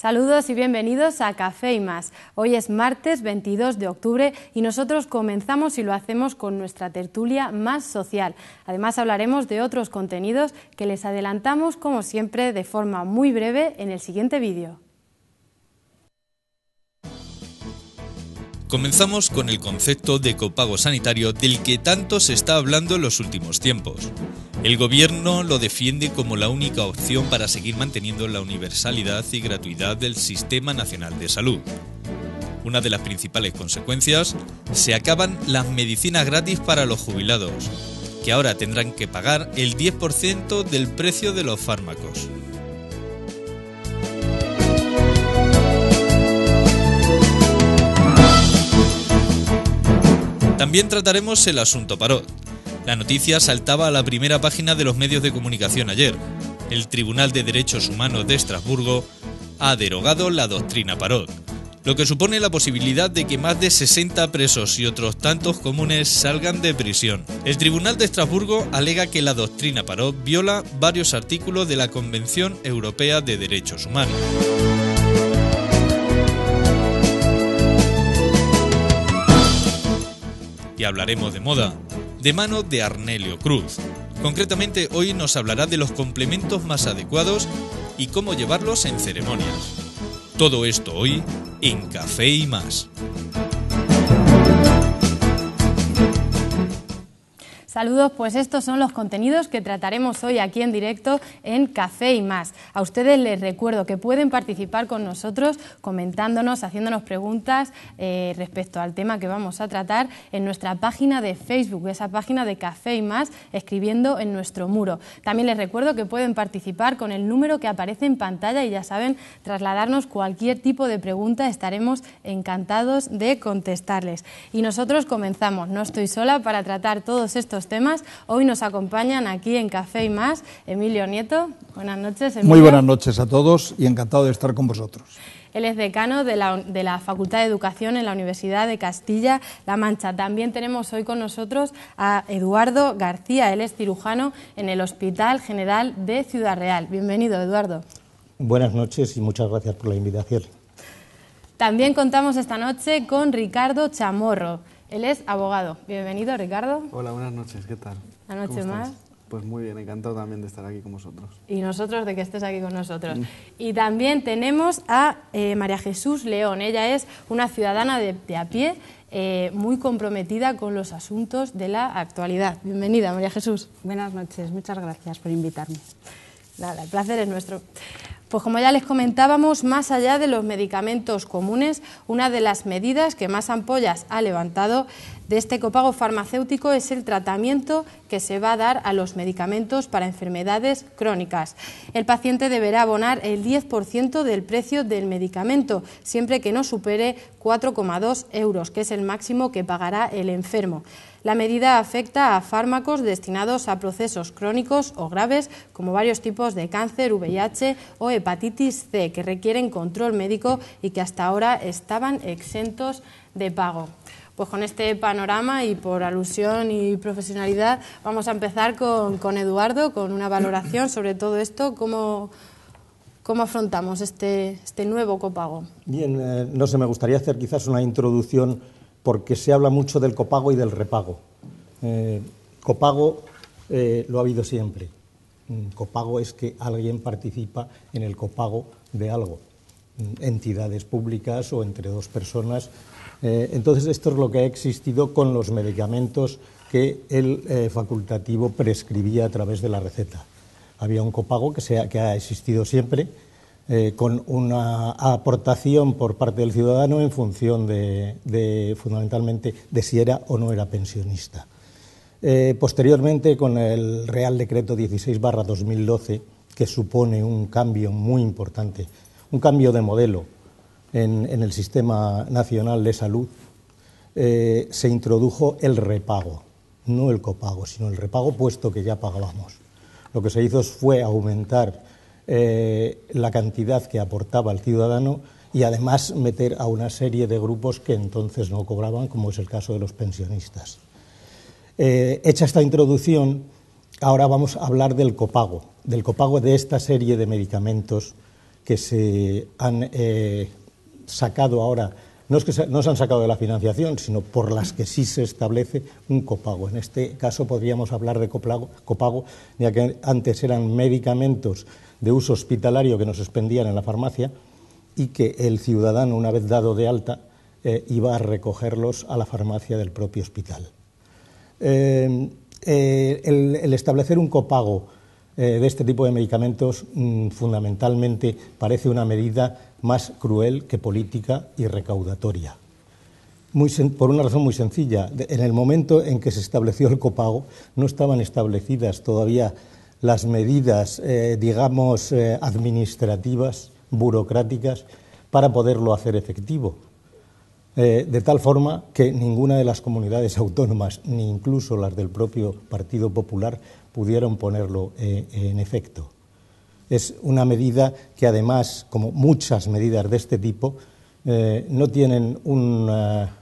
Saludos y bienvenidos a Café y más. Hoy es martes 22 de octubre y nosotros comenzamos y lo hacemos con nuestra tertulia más social. Además hablaremos de otros contenidos que les adelantamos como siempre de forma muy breve en el siguiente vídeo. Comenzamos con el concepto de copago sanitario del que tanto se está hablando en los últimos tiempos. El gobierno lo defiende como la única opción para seguir manteniendo la universalidad y gratuidad del Sistema Nacional de Salud. Una de las principales consecuencias, se acaban las medicinas gratis para los jubilados, que ahora tendrán que pagar el 10% del precio de los fármacos. También trataremos el asunto Parot, la noticia saltaba a la primera página de los medios de comunicación ayer. El Tribunal de Derechos Humanos de Estrasburgo ha derogado la doctrina Parot, lo que supone la posibilidad de que más de 60 presos y otros tantos comunes salgan de prisión. El Tribunal de Estrasburgo alega que la doctrina Parot viola varios artículos de la Convención Europea de Derechos Humanos. Y hablaremos de moda de mano de Arnelio Cruz. Concretamente hoy nos hablará de los complementos más adecuados y cómo llevarlos en ceremonias. Todo esto hoy en Café y más. Saludos, pues estos son los contenidos que trataremos hoy aquí en directo en Café y más. A ustedes les recuerdo que pueden participar con nosotros comentándonos, haciéndonos preguntas eh, respecto al tema que vamos a tratar en nuestra página de Facebook, esa página de Café y más, escribiendo en nuestro muro. También les recuerdo que pueden participar con el número que aparece en pantalla y ya saben, trasladarnos cualquier tipo de pregunta, estaremos encantados de contestarles. Y nosotros comenzamos, no estoy sola para tratar todos estos temas. Hoy nos acompañan aquí en Café y más Emilio Nieto. Buenas noches, Emilio. Muy buenas noches a todos y encantado de estar con vosotros. Él es decano de la, de la, Facultad de Educación en la Universidad de Castilla-La Mancha. También tenemos hoy con nosotros a Eduardo García. Él es cirujano en el Hospital General de Ciudad Real. Bienvenido, Eduardo. Buenas noches y muchas gracias por la invitación. También contamos esta noche con Ricardo Chamorro. Él es abogado. Bienvenido, Ricardo. Hola, buenas noches, ¿qué tal? Buenas noches más. Pues muy bien, encantado también de estar aquí con vosotros. Y nosotros de que estés aquí con nosotros. Mm. Y también tenemos a eh, María Jesús León. Ella es una ciudadana de, a pie, eh, muy comprometida con los asuntos de la actualidad. Bienvenida, María Jesús. Buenas noches, muchas gracias por invitarme. Nada, el placer es nuestro. Pues como ya les comentábamos, más allá de los medicamentos comunes, una de las medidas que más ampollas ha levantado de este copago farmacéutico es el tratamiento que se va a dar a los medicamentos para enfermedades crónicas. El paciente deberá abonar el 10% del precio del medicamento, siempre que no supere 4,2 euros, que es el máximo que pagará el enfermo. La medida afecta a fármacos destinados a procesos crónicos o graves, como varios tipos de cáncer, VIH o hepatitis C, que requieren control médico y que hasta ahora estaban exentos de pago. Pues con este panorama y por alusión y profesionalidad vamos a empezar con, Eduardo, con una valoración sobre todo esto, cómo, cómo afrontamos este, este nuevo copago. Bien, eh, no sé, me gustaría hacer quizás una introducción porque se habla mucho del copago y del repago. Eh, copago eh, lo ha habido siempre. Mm, copago es que alguien participa en el copago de algo, mm, entidades públicas o entre dos personas. Eh, entonces, esto es lo que ha existido con los medicamentos que el facultativo prescribía a través de la receta. Había un copago que, que ha existido siempre eh, con una aportación por parte del ciudadano en función de, fundamentalmente de si era o no era pensionista. Eh, posteriormente, con el Real Decreto 16-2012, que supone un cambio muy importante, un cambio de modelo en, el Sistema Nacional de Salud, eh, se introdujo el repago, no el copago, sino el repago puesto que ya pagábamos. Lo que se hizo fue aumentar eh, la cantidad que aportaba el ciudadano y además meter a una serie de grupos que entonces no cobraban, como es el caso de los pensionistas. Eh, hecha esta introducción, ahora vamos a hablar del copago, del copago de esta serie de medicamentos que se han eh, sacado ahora, no es que se, no se han sacado de la financiación, sino por las que sí se establece un copago. En este caso podríamos hablar de copago, copago ya que antes eran medicamentos de uso hospitalario que nos expendían en la farmacia y que el ciudadano, una vez dado de alta, eh, iba a recogerlos a la farmacia del propio hospital. Eh, eh, el, establecer un copago de este tipo de medicamentos mmm, fundamentalmente parece una medida más cruel que política y recaudatoria. Muy por una razón muy sencilla. En el momento en que se estableció el copago no estaban establecidas todavía las medidas, eh, digamos, eh, administrativas, burocráticas, para poderlo hacer efectivo. Eh, de tal forma que ninguna de las comunidades autónomas, ni incluso las del propio Partido Popular, pudieron ponerlo en efecto. Es una medida que, además, como muchas medidas de este tipo, no tienen un,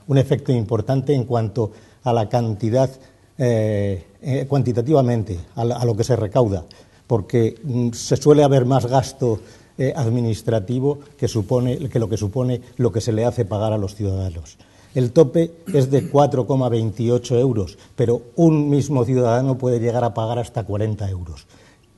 un, efecto importante en cuanto a la cantidad, eh, cuantitativamente, a, la, a, lo que se recauda, porque mm, se suele haber más gasto eh, administrativo que, supone, que lo que supone lo que se le hace pagar a los ciudadanos. El tope es de 4,28 euros, pero un mismo ciudadano puede llegar a pagar hasta 40 euros.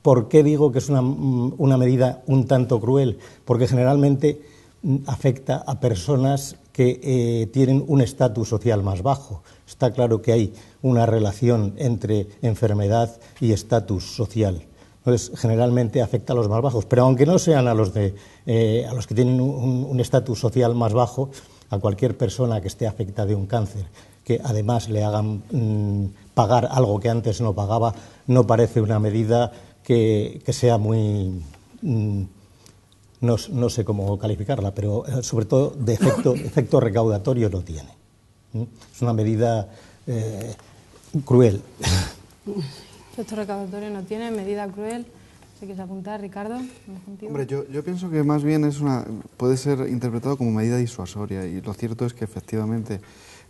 ¿Por qué digo que es una, mm, medida un tanto cruel? Porque generalmente mm, afecta a personas que eh, tienen un estatus social más bajo. Está claro que hay una relación entre enfermedad y estatus social. Entonces, generalmente afecta a los más bajos, pero aunque no sean a los, de, eh, a los que tienen un estatus social más bajo, a cualquier persona que esté afectada de un cáncer, que además le hagan mmm, pagar algo que antes no pagaba, no parece una medida que, sea muy. No, no, sé cómo calificarla, pero eh, sobre todo de efecto, efecto recaudatorio no tiene. ¿Mm? Es una medida eh, cruel. Efecto recaudatorio no tiene, medida cruel. ¿Se quieres apuntar, Ricardo? Hombre, yo, yo, pienso que más bien es una, puede ser interpretado como medida disuasoria y lo cierto es que efectivamente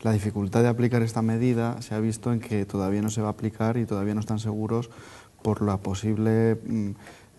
la dificultad de aplicar esta medida se ha visto en que todavía no se va a aplicar y todavía no están seguros por la posible... Mmm,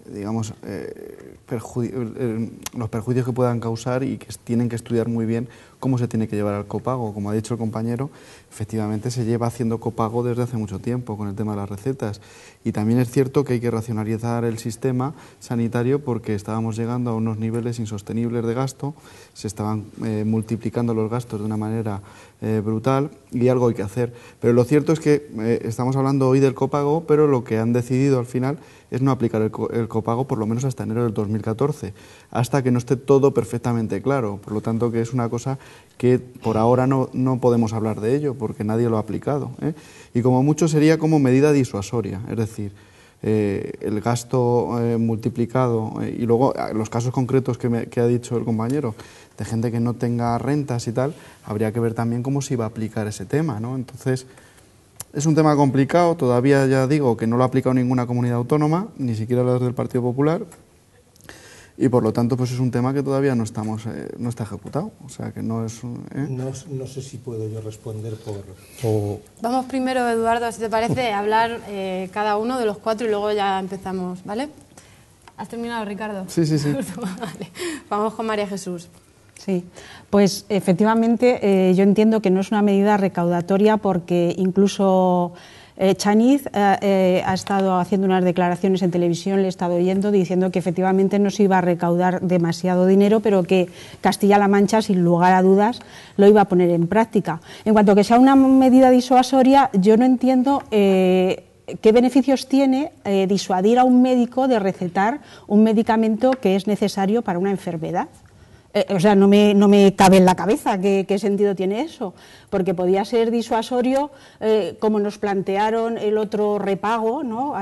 digamos, eh, perjudi eh, los perjuicios que puedan causar y que tienen que estudiar muy bien cómo se tiene que llevar al copago. Como ha dicho el compañero, efectivamente se lleva haciendo copago desde hace mucho tiempo con el tema de las recetas. Y también es cierto que hay que racionalizar el sistema sanitario porque estábamos llegando a unos niveles insostenibles de gasto, se estaban eh, multiplicando los gastos de una manera eh, brutal y algo hay que hacer. Pero lo cierto es que eh, estamos hablando hoy del copago, pero lo que han decidido al final es no aplicar el, co el, copago por lo menos hasta enero del 2014, hasta que no esté todo perfectamente claro. Por lo tanto, que es una cosa que por ahora no, no podemos hablar de ello, porque nadie lo ha aplicado. ¿eh? Y como mucho sería como medida disuasoria, es decir, eh, el gasto eh, multiplicado y luego los casos concretos que, me, ha dicho el compañero de gente que no tenga rentas y tal, habría que ver también cómo se iba a aplicar ese tema. ¿no? Entonces, es un tema complicado, todavía ya digo que no lo ha aplicado ninguna comunidad autónoma, ni siquiera las del Partido Popular, y por lo tanto pues es un tema que todavía no estamos eh, no está ejecutado. O sea que no es ¿eh? no, no, sé si puedo yo responder por o... vamos primero Eduardo si te parece hablar eh, cada uno de los cuatro y luego ya empezamos vale has terminado Ricardo sí sí sí. Vale. vamos con María Jesús. Sí, pues efectivamente eh, yo entiendo que no es una medida recaudatoria porque incluso eh, Chaniz eh, eh, ha estado haciendo unas declaraciones en televisión, le he estado oyendo, diciendo que efectivamente no se iba a recaudar demasiado dinero, pero que Castilla-La Mancha, sin lugar a dudas, lo iba a poner en práctica. En cuanto a que sea una medida disuasoria, yo no entiendo eh, qué beneficios tiene disuadir a un médico de recetar un medicamento que es necesario para una enfermedad. Eh, o sea, no me, no me, cabe en la cabeza qué, qué, sentido tiene eso, porque podía ser disuasorio, eh, como nos plantearon el otro repago, ¿no?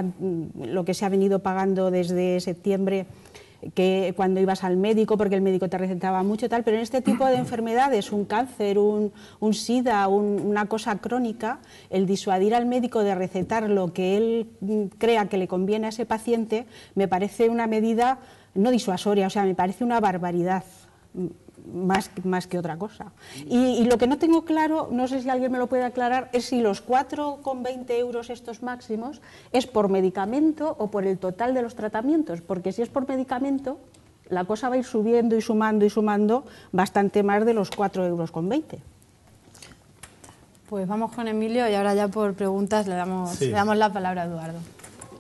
lo que se ha venido pagando desde septiembre que cuando ibas al médico porque el médico te recetaba mucho tal, pero en este tipo de enfermedades, un cáncer, un, un SIDA, un, una cosa crónica, el disuadir al médico de recetar lo que él crea que le conviene a ese paciente me parece una medida no disuasoria, o sea, me parece una barbaridad más, más que otra cosa. Y, y, lo que no tengo claro, no sé si alguien me lo puede aclarar, es si los 4,20 euros estos máximos es por medicamento o por el total de los tratamientos, porque si es por medicamento, la cosa va a ir subiendo y sumando y sumando bastante más de los 4 euros con 20. Pues vamos con Emilio y ahora ya por preguntas le damos, Sí. le damos la palabra a Eduardo.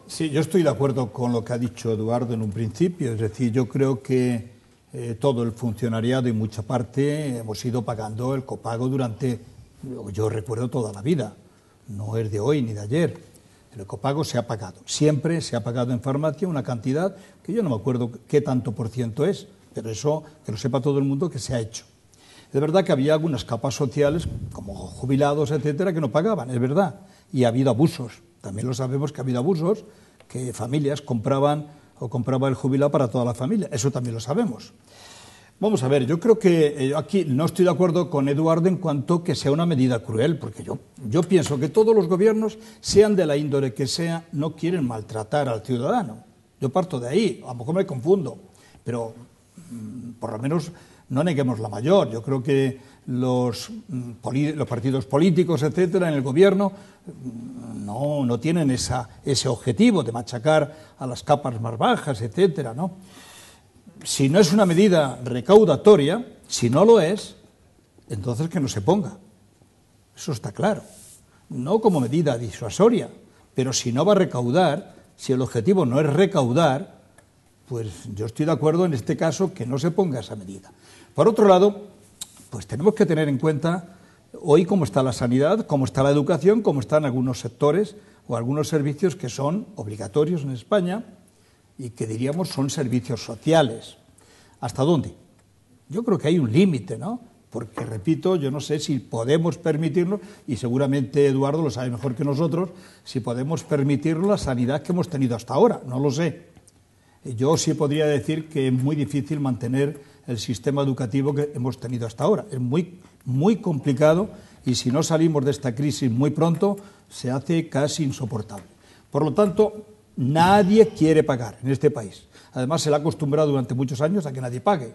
Sí, yo estoy de acuerdo con lo que ha dicho Eduardo en un principio. Es decir, yo creo que eh, todo el funcionariado y mucha parte hemos ido pagando el copago durante, yo recuerdo, toda la vida. No es de hoy ni de ayer. El copago se ha pagado. Siempre se ha pagado en farmacia una cantidad que yo no me acuerdo qué tanto por ciento es, pero eso que lo sepa todo el mundo que se ha hecho. Es verdad que había algunas capas sociales, como jubilados, etcétera, que no pagaban, es verdad. Y ha habido abusos. También lo sabemos que ha habido abusos, que familias compraban o compraba el jubilado para toda la familia. Eso también lo sabemos. Vamos a ver, yo creo que eh, aquí no estoy de acuerdo con Eduardo en cuanto que sea una medida cruel, porque yo, yo pienso que todos los gobiernos, sean de la índole que sea, no quieren maltratar al ciudadano. Yo parto de ahí, a lo mejor me confundo, pero mm, por lo menos no neguemos la mayor. Yo creo que los, mm, los partidos políticos, etcétera, en el gobierno mm, no, no tienen esa, ese objetivo de machacar a las capas más bajas, etcétera, ¿no? Si no es una medida recaudatoria, si no lo es, entonces que no se ponga. Eso está claro. No como medida disuasoria, pero si no va a recaudar, si el objetivo no es recaudar, pues yo estoy de acuerdo en este caso que no se ponga esa medida. Por otro lado, pues tenemos que tener en cuenta hoy cómo está la sanidad, cómo está la educación, cómo están algunos sectores o algunos servicios que son obligatorios en España y que diríamos son servicios sociales. ¿Hasta dónde? Yo creo que hay un límite, ¿no? Porque, repito, yo no sé si podemos permitirlo, y seguramente Eduardo lo sabe mejor que nosotros, si podemos permitirlo la sanidad que hemos tenido hasta ahora, no lo sé. Yo sí podría decir que es muy difícil mantener el sistema educativo que hemos tenido hasta ahora. Es muy, muy complicado y si no salimos de esta crisis muy pronto, se hace casi insoportable. Por lo tanto, nadie quiere pagar en este país. Además, se le ha acostumbrado durante muchos años a que nadie pague.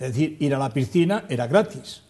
Es decir, ir a la piscina era gratis,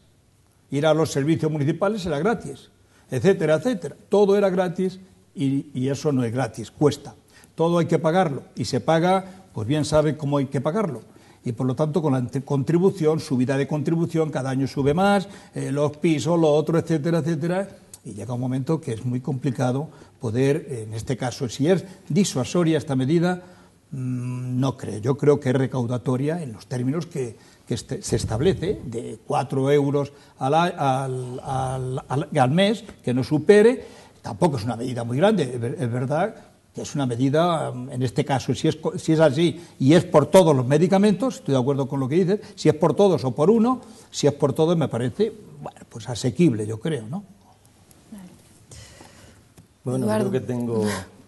ir a los servicios municipales era gratis, etcétera, etcétera. Todo era gratis y, y eso no es gratis, cuesta. Todo hay que pagarlo y se paga, pues bien sabe cómo hay que pagarlo. Y por lo tanto, con la contribución, subida de contribución, cada año sube más, eh, los pisos, lo otro, etcétera, etcétera. Y llega un momento que es muy complicado poder, en este caso, si es disuasoria esta medida, mm, no creo. Yo creo que es recaudatoria en los términos que, que este- se establece, de 4 euros al, al- al- al- mes, que no supere. Tampoco es una medida muy grande, es ver- es verdad es una medida, mm, en este caso, si es, co- si es así y es por todos los medicamentos, estoy de acuerdo con lo que dices, si es por todos o por uno, si es por todos me parece, bueno, pues asequible, yo creo, ¿no? Bueno, Eduardo. creo que tengo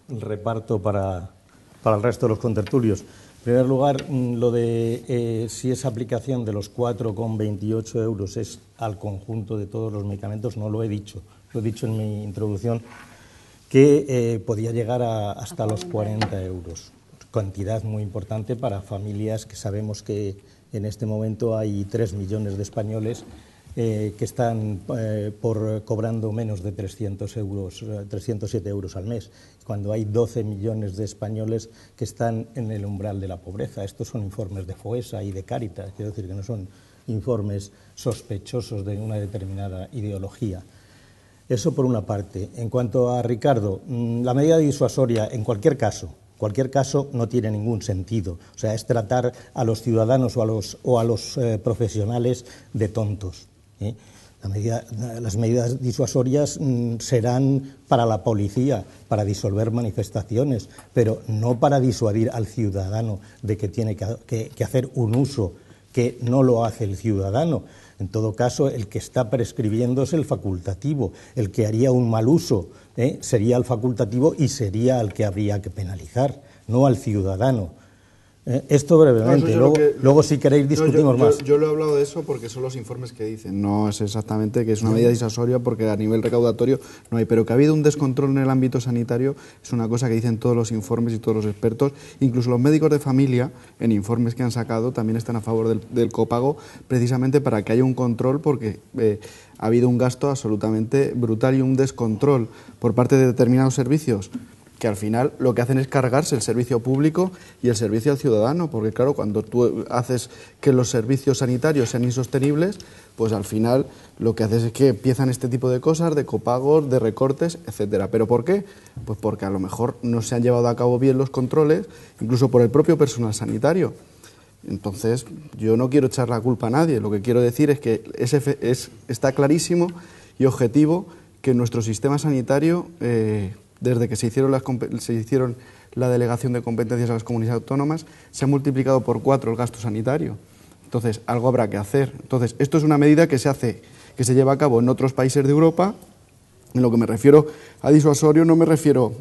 el reparto para, para el resto de los contertulios. En primer lugar, mm, lo de eh, si esa aplicación de los 4,28 euros es al conjunto de todos los medicamentos, no lo he dicho. Lo he dicho en mi introducción, que eh, podía llegar a- hasta los 40 euros. Cantidad muy importante para familias que sabemos que en este momento hay 3 millones de españoles eh, que están eh, por cobrando menos de 300 euros, eh, 307 euros al mes, cuando hay 12 millones de españoles que están en el umbral de la pobreza. Estos son informes de FOESA y de Cáritas, quiero decir que no son informes sospechosos de una determinada ideología. Eso por una parte. En cuanto a Ricardo, mm, la medida disuasoria, en cualquier caso, cualquier caso no tiene ningún sentido. O sea, es tratar a los ciudadanos o a los, o a los eh, profesionales de tontos. ¿eh? Las medidas disuasorias mm, serán para la policía, para disolver manifestaciones, pero no para disuadir al ciudadano de que tiene que hacer un uso que no lo hace el ciudadano. En todo caso, el que está prescribiendo es el facultativo. El que haría un mal uso ¿eh? sería el facultativo y sería al que habría que penalizar, no al ciudadano. ¿Eh? Esto brevemente. No, luego, lo que- luego, si queréis, No, yo- discutimos yo, más. Yo, lo he hablado de eso porque son los informes que dicen. No es exactamente que es una medida disuasoria porque a nivel recaudatorio no hay. Pero que ha habido un descontrol en el ámbito sanitario es una cosa que dicen todos los informes y todos los expertos. Incluso los médicos de familia, en informes que han sacado, también están a favor del, del copago precisamente para que haya un control porque eh, ha habido un gasto absolutamente brutal y un descontrol por parte de determinados servicios que al final lo que hacen es cargarse el servicio público y el servicio al ciudadano, porque claro, cuando tú haces que los servicios sanitarios sean insostenibles, pues al final lo que haces es que empiezan este tipo de cosas, de copagos, de recortes, etcétera. ¿Pero por qué? Pues porque a lo mejor no se han llevado a cabo bien los controles, incluso por el propio personal sanitario. Entonces, yo no quiero echar la culpa a nadie, lo que quiero decir es que es, está clarísimo y objetivo que nuestro sistema sanitario, eh, desde que se hicieron, las, se hicieron la delegación de competencias a las comunidades autónomas, se ha multiplicado por cuatro el gasto sanitario. Entonces, algo habrá que hacer. Entonces, esto es una medida que se hace, que se lleva a cabo en otros países de Europa. En lo que me refiero a disuasorio, no me refiero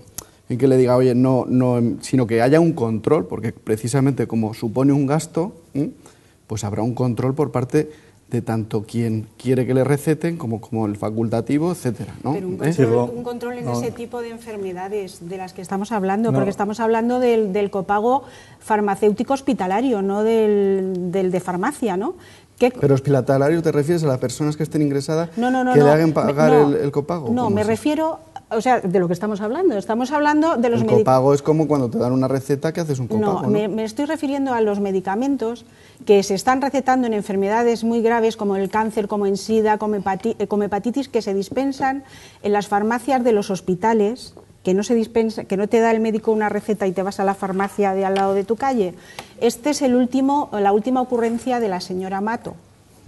en que le diga, oye, no, no, sino que haya un control, porque precisamente como supone un gasto, pues habrá un control por parte de tanto quien quiere que le receten como, como el facultativo, etcétera. ¿no? Pero un control, en ese tipo de enfermedades de las que estamos hablando, porque estamos hablando del, copago farmacéutico hospitalario, no del, del de farmacia, ¿no? Pero hospitalario te refieres a las personas que estén ingresadas que le hagan pagar el, copago. No, me refiero o sea, de lo que estamos hablando. Estamos hablando de los El copago es como cuando te dan una receta que haces un copago. No, Me, estoy refiriendo a los medicamentos que se están recetando en enfermedades muy graves como el cáncer, como en SIDA, como, eh, como hepatitis, que se dispensan en las farmacias de los hospitales que no se dispensa, que no te da el médico una receta y te vas a la farmacia de al lado de tu calle. Este es el último, la última ocurrencia de la señora Mato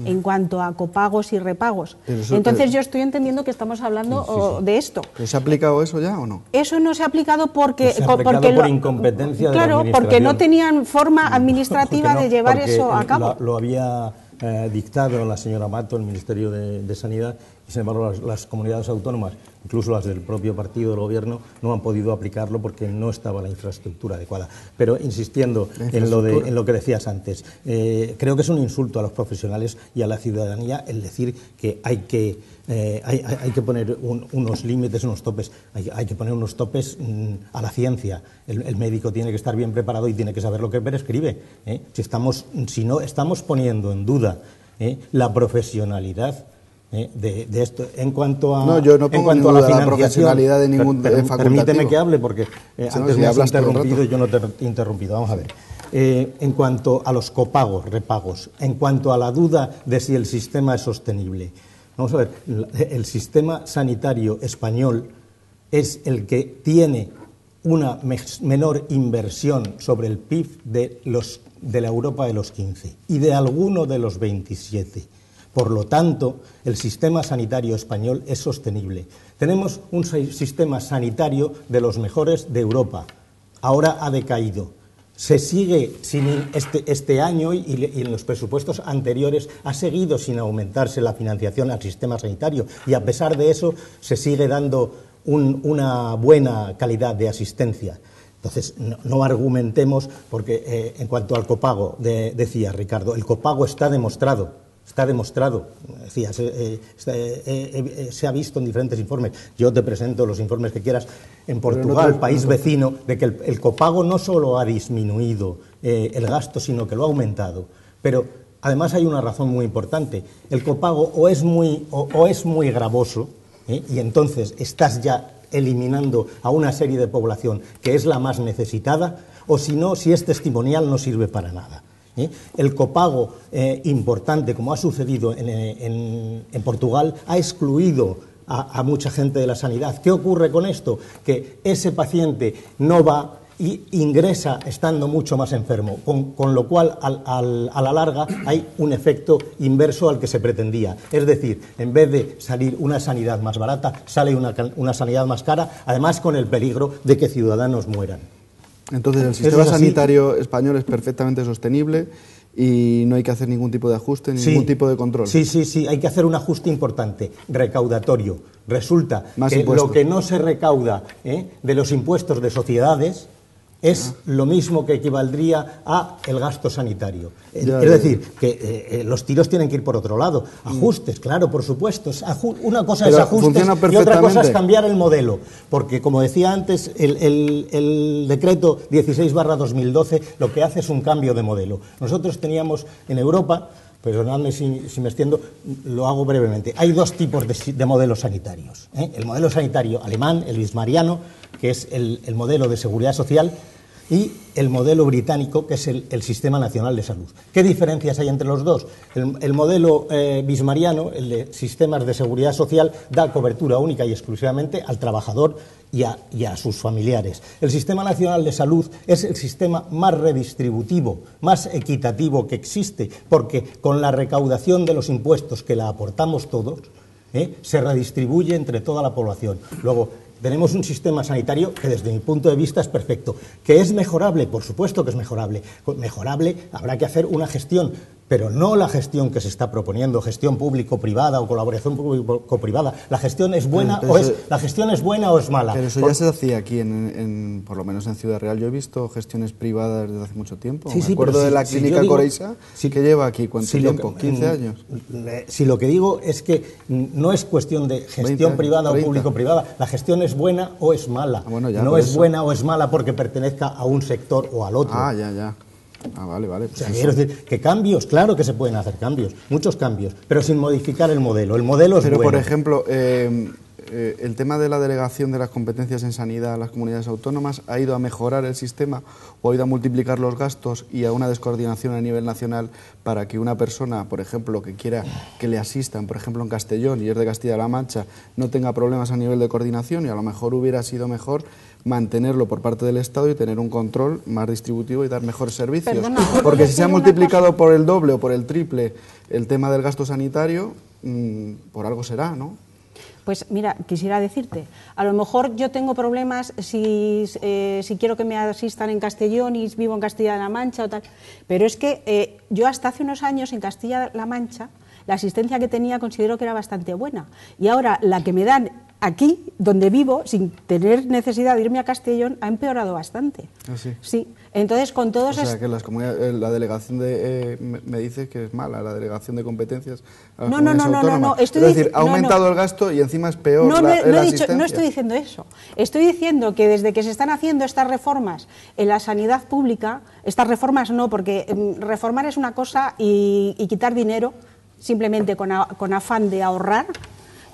en cuanto a copagos y repagos. Entonces yo estoy entendiendo que estamos hablando de esto. ¿Se ha aplicado eso ya o no? Eso no se ha aplicado porque... se ha aplicado porque por incompetencia Claro, porque no tenían forma administrativa de llevar eso a cabo. Lo, había eh, dictado la señora Mato, el Ministerio de Sanidad, y sin embargo las, comunidades autónomas, incluso las del propio partido del gobierno, no han podido aplicarlo porque no estaba la infraestructura adecuada. Pero insistiendo en lo, de, en lo que decías antes, eh, creo que es un insulto a los profesionales y a la ciudadanía el decir que hay que, eh, hay, hay, que poner unos límites, unos topes, hay, que poner unos topes mm, a la ciencia. El, médico tiene que estar bien preparado y tiene que saber lo que prescribe. ¿eh? Si, estamos, si no estamos poniendo en duda la profesionalidad, ¿eh? de, esto. En cuanto a, no, yo no pongo en cuanto a la, profesionalidad de ningún per, Permíteme que hable porque eh, antes me has interrumpido y yo no te he interrumpido. Vamos a ver. Eh, en cuanto a los copagos, repagos, en cuanto a la duda de si el sistema es sostenible. Vamos a ver, el sistema sanitario español es el que tiene una menor inversión sobre el PIB de, los, de la Europa de los 15 y de alguno de los 27. Por lo tanto, el sistema sanitario español es sostenible. Tenemos un sistema sanitario de los mejores de Europa. Ahora ha decaído. Se sigue sin este, este año y, en los presupuestos anteriores ha seguido sin aumentarse la financiación al sistema sanitario y a pesar de eso se sigue dando una buena calidad de asistencia. Entonces, no, argumentemos porque eh, en cuanto al copago, decía Ricardo, el copago está demostrado Está demostrado, decía, eh, eh, eh, se, ha visto en diferentes informes. Yo te presento los informes que quieras. En Portugal, país vecino, de que el, copago no solo ha disminuido el gasto, sino que lo ha aumentado. Pero además hay una razón muy importante. El copago o es muy, o es muy gravoso, y entonces estás ya eliminando a una serie de población que es la más necesitada, o si no, si es testimonial, no sirve para nada. ¿Eh? El copago eh, importante, como ha sucedido en, Portugal, ha excluido a, mucha gente de la sanidad. ¿Qué ocurre con esto? Que ese paciente no va y ingresa estando mucho más enfermo, con, lo cual a la larga hay un efecto inverso al que se pretendía. Es decir, en vez de salir una sanidad más barata, sale una sanidad más cara, además con el peligro de que ciudadanos mueran. Entonces, el sistema sanitario español es perfectamente sostenible y no hay que hacer ningún tipo de ajuste, ningún tipo de control. Sí, sí, sí, hay que hacer un ajuste importante, recaudatorio. Resulta que lo que no se recauda ¿eh? de los impuestos de sociedades es lo mismo que equivaldría a el gasto sanitario. es decir, que eh, eh, los tiros tienen que ir por otro lado. Ajustes, claro, por supuesto. una cosa es ajustes y otra cosa es cambiar el modelo. Porque, como decía antes, el, decreto 16 2012 lo que hace es un cambio de modelo. Nosotros teníamos en Europa perdonadme si, me extiendo, lo hago brevemente. Hay dos tipos de, modelos sanitarios. ¿eh? El modelo sanitario alemán, el bismariano, que es el, modelo de seguridad social, y el modelo británico, que es el, Sistema Nacional de Salud. ¿Qué diferencias hay entre los dos? El, modelo eh, bismariano, el de sistemas de seguridad social, da cobertura única y exclusivamente al trabajador y a, sus familiares. El Sistema Nacional de Salud es el sistema más redistributivo, más equitativo que existe, porque con la recaudación de los impuestos que la aportamos todos, ¿eh? se redistribuye entre toda la población. Luego, tenemos un sistema sanitario que desde mi punto de vista es perfecto. ¿Que es mejorable? Por supuesto que es mejorable. Mejorable, habrá que hacer una gestión pero no la gestión que se está proponiendo, gestión público-privada o colaboración público-privada. La gestión es buena o es la gestión es buena o es mala. Pero eso ya se hacía aquí, en, por lo menos en Ciudad Real. Yo he visto gestiones privadas desde hace mucho tiempo. Sí, Me acuerdo de la clínica Coreisa, sí, que lleva aquí cuánto tiempo, 15 años. Si lo que digo es que no es cuestión de gestión privada o público-privada. La gestión es buena o es mala. Ah, no es buena o es mala porque pertenezca a un sector o al otro. Ah, ya, ya. Ah, vale, vale. Pues quiero decir que cambios, claro que se pueden hacer cambios, muchos cambios, pero sin modificar el modelo. El modelo es Pero, por ejemplo, eh, eh, el tema de la delegación de las competencias en sanidad a las comunidades autónomas ha ido a mejorar el sistema o ha ido a multiplicar los gastos y a una descoordinación a nivel nacional para que una persona, por ejemplo, que quiera que le asistan, por ejemplo, en Castellón y es de Castilla-La Mancha, no tenga problemas a nivel de coordinación y a lo mejor hubiera sido mejor mantenerlo por parte del Estado y tener un control más distributivo y dar mejores servicios. Porque si se ha multiplicado por el doble o por el triple el tema del gasto sanitario, mm, por algo será, ¿no? Pues mira, quisiera decirte, a lo mejor yo tengo problemas si, eh, si quiero que me asistan en Castellón y vivo en Castilla-La Mancha o tal, pero es que eh, yo hasta hace unos años en Castilla-La Mancha la asistencia que tenía considero que era bastante buena. Y ahora la que me dan aquí, donde vivo, sin tener necesidad de irme a Castellón, ha empeorado bastante. ¿Ah, sí? Sí. Entonces, con todos... O sea, que las eh, la delegación de... Eh, me dice que es mala, la delegación de competencias no, no, no, no, no, no, Estoy es decir, ha aumentado el gasto y encima es peor no, la, no, he dicho, no estoy diciendo eso. Estoy diciendo que desde que se están haciendo estas reformas en la sanidad pública, estas reformas no, porque mm, reformar es una cosa y, quitar dinero simplemente con, con afán de ahorrar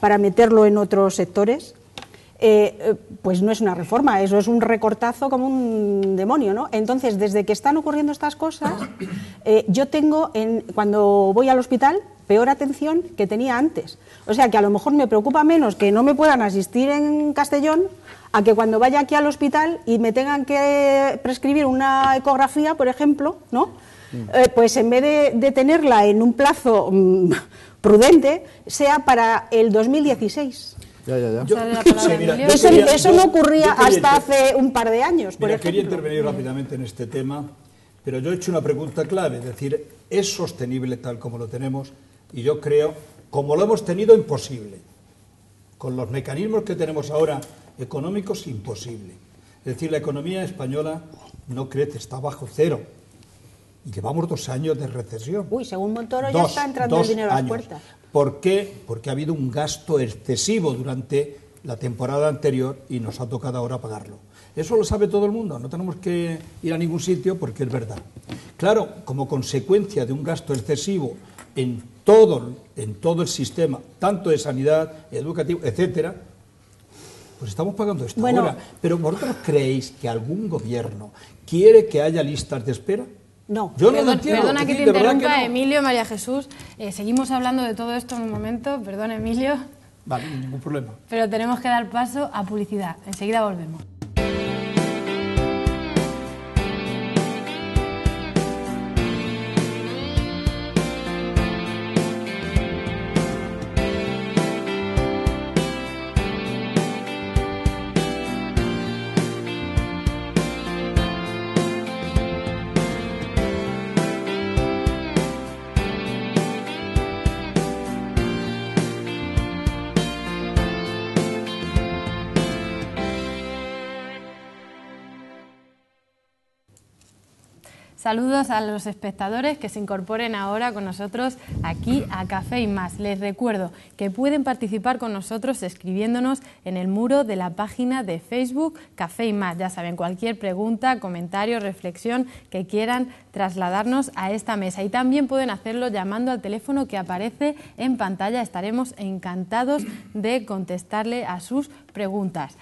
para meterlo en otros sectores, eh, eh, pues no es una reforma, eso es un recortazo como un demonio, ¿no? Entonces, desde que están ocurriendo estas cosas, eh, yo tengo, en, cuando voy al hospital, peor atención que tenía antes. O sea, que a lo mejor me preocupa menos que no me puedan asistir en Castellón a que cuando vaya aquí al hospital y me tengan que prescribir una ecografía, por ejemplo, ¿no? Mm. pues en vez de, de, tenerla en un plazo mm, prudente sea para el 2016. Ya, ya, ya. eso, no ocurría hasta hace un par de años. Por quería intervenir rápidamente en este tema, pero yo he hecho una pregunta clave, es decir, ¿es sostenible tal como lo tenemos? Y yo creo, como lo hemos tenido, imposible. Con los mecanismos que tenemos ahora económicos, imposible. Es decir, la economía española no crece, está bajo cero. Y llevamos dos años de recesión. Uy, según Montoro ya está entrando el dinero a las puertas. ¿Por qué? Porque ha habido un gasto excesivo durante la temporada anterior y nos ha tocado ahora pagarlo. Eso lo sabe todo el mundo, no tenemos que ir a ningún sitio porque es verdad. Claro, como consecuencia de un gasto excesivo en todo, en todo el sistema, tanto de sanidad, educativo, etcétera, pues estamos pagando esto ahora. Pero ¿vosotros creéis que algún gobierno quiere que haya listas de espera? No. Yo no Perdona que te interrumpa, Emilio, María Jesús. Eh, seguimos hablando de todo esto en un momento. Perdón, Emilio. Vale, ningún problema. Pero tenemos que dar paso a publicidad. Enseguida volvemos. Saludos a los espectadores que se incorporen ahora con nosotros aquí a Café y Más. Les recuerdo que pueden participar con nosotros escribiéndonos en el muro de la página de Facebook Café y Más. Ya saben, cualquier pregunta, comentario, reflexión que quieran trasladarnos a esta mesa. Y también pueden hacerlo llamando al teléfono que aparece en pantalla. Estaremos encantados de contestarle a sus preguntas.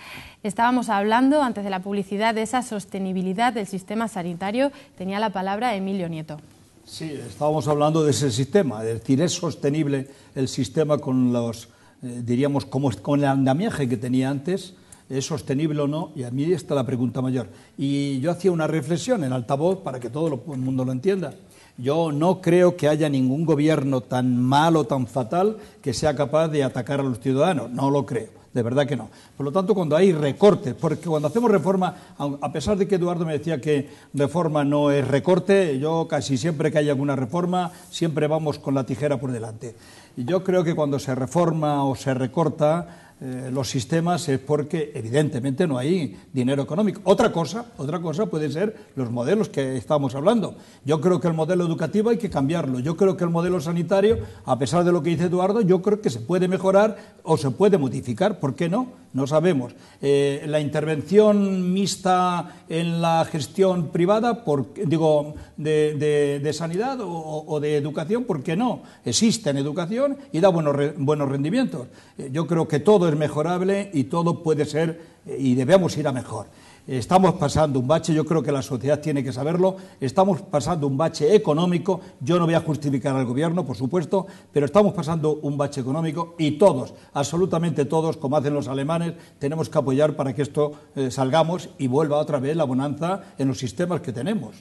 Estábamos hablando antes de la publicidad de esa sostenibilidad del sistema sanitario. Tenía la palabra Emilio Nieto. Sí, estábamos hablando de ese sistema, es decir, es sostenible el sistema con los, eh, diríamos, como, con el andamiaje que tenía antes, es sostenible o no, y a mí está la pregunta mayor. Y yo hacía una reflexión en altavoz para que todo el mundo lo entienda. Yo no creo que haya ningún gobierno tan malo, tan fatal, que sea capaz de atacar a los ciudadanos, no lo creo de verdad que no. Por lo tanto, cuando hay recortes, porque cuando hacemos reforma, a pesar de que Eduardo me decía que reforma no es recorte, yo casi siempre que hay alguna reforma, siempre vamos con la tijera por delante. Y yo creo que cuando se reforma o se recorta, eh, los sistemas es porque evidentemente no hay dinero económico. Otra cosa, otra cosa puede ser los modelos que estamos hablando. Yo creo que el modelo educativo hay que cambiarlo. Yo creo que el modelo sanitario, a pesar de lo que dice Eduardo, yo creo que se puede mejorar o se puede modificar. ¿Por qué no? No sabemos. Eh, la intervención mixta en la gestión privada, por, digo, de, sanidad o, de educación, ¿por qué no? Existe en educación y da buenos, buenos rendimientos. Eh, yo creo que todo es mejorable y todo puede ser eh, y debemos ir a mejor. Estamos pasando un bache, yo creo que la sociedad tiene que saberlo, estamos pasando un bache económico, yo no voy a justificar al gobierno, por supuesto, pero estamos pasando un bache económico y todos, absolutamente todos, como hacen los alemanes, tenemos que apoyar para que esto eh, salgamos y vuelva otra vez la bonanza en los sistemas que tenemos.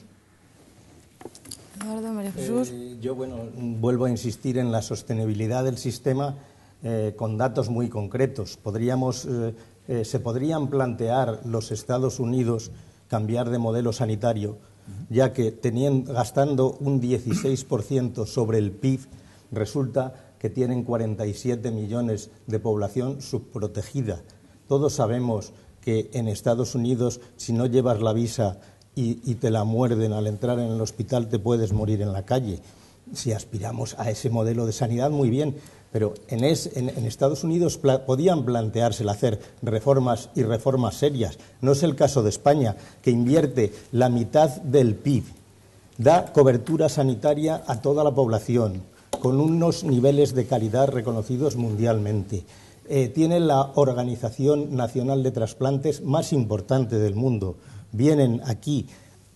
Eduardo, María Jesús. Eh, yo, bueno, vuelvo a insistir en la sostenibilidad del sistema eh, con datos muy concretos. Podríamos, eh, eh, se podrían plantear los Estados Unidos cambiar de modelo sanitario, ya que teniendo, gastando un 16% sobre el PIB, resulta que tienen 47 millones de población subprotegida. Todos sabemos que en Estados Unidos, si no llevas la visa y, y, te la muerden al entrar en el hospital, te puedes morir en la calle. Si aspiramos a ese modelo de sanidad, muy bien, pero en, Estados Unidos podían plantearse el hacer reformas y reformas serias. No es el caso de España, que invierte la mitad del PIB, da cobertura sanitaria a toda la población, con unos niveles de calidad reconocidos mundialmente. Eh, tiene la Organización Nacional de Trasplantes más importante del mundo. Vienen aquí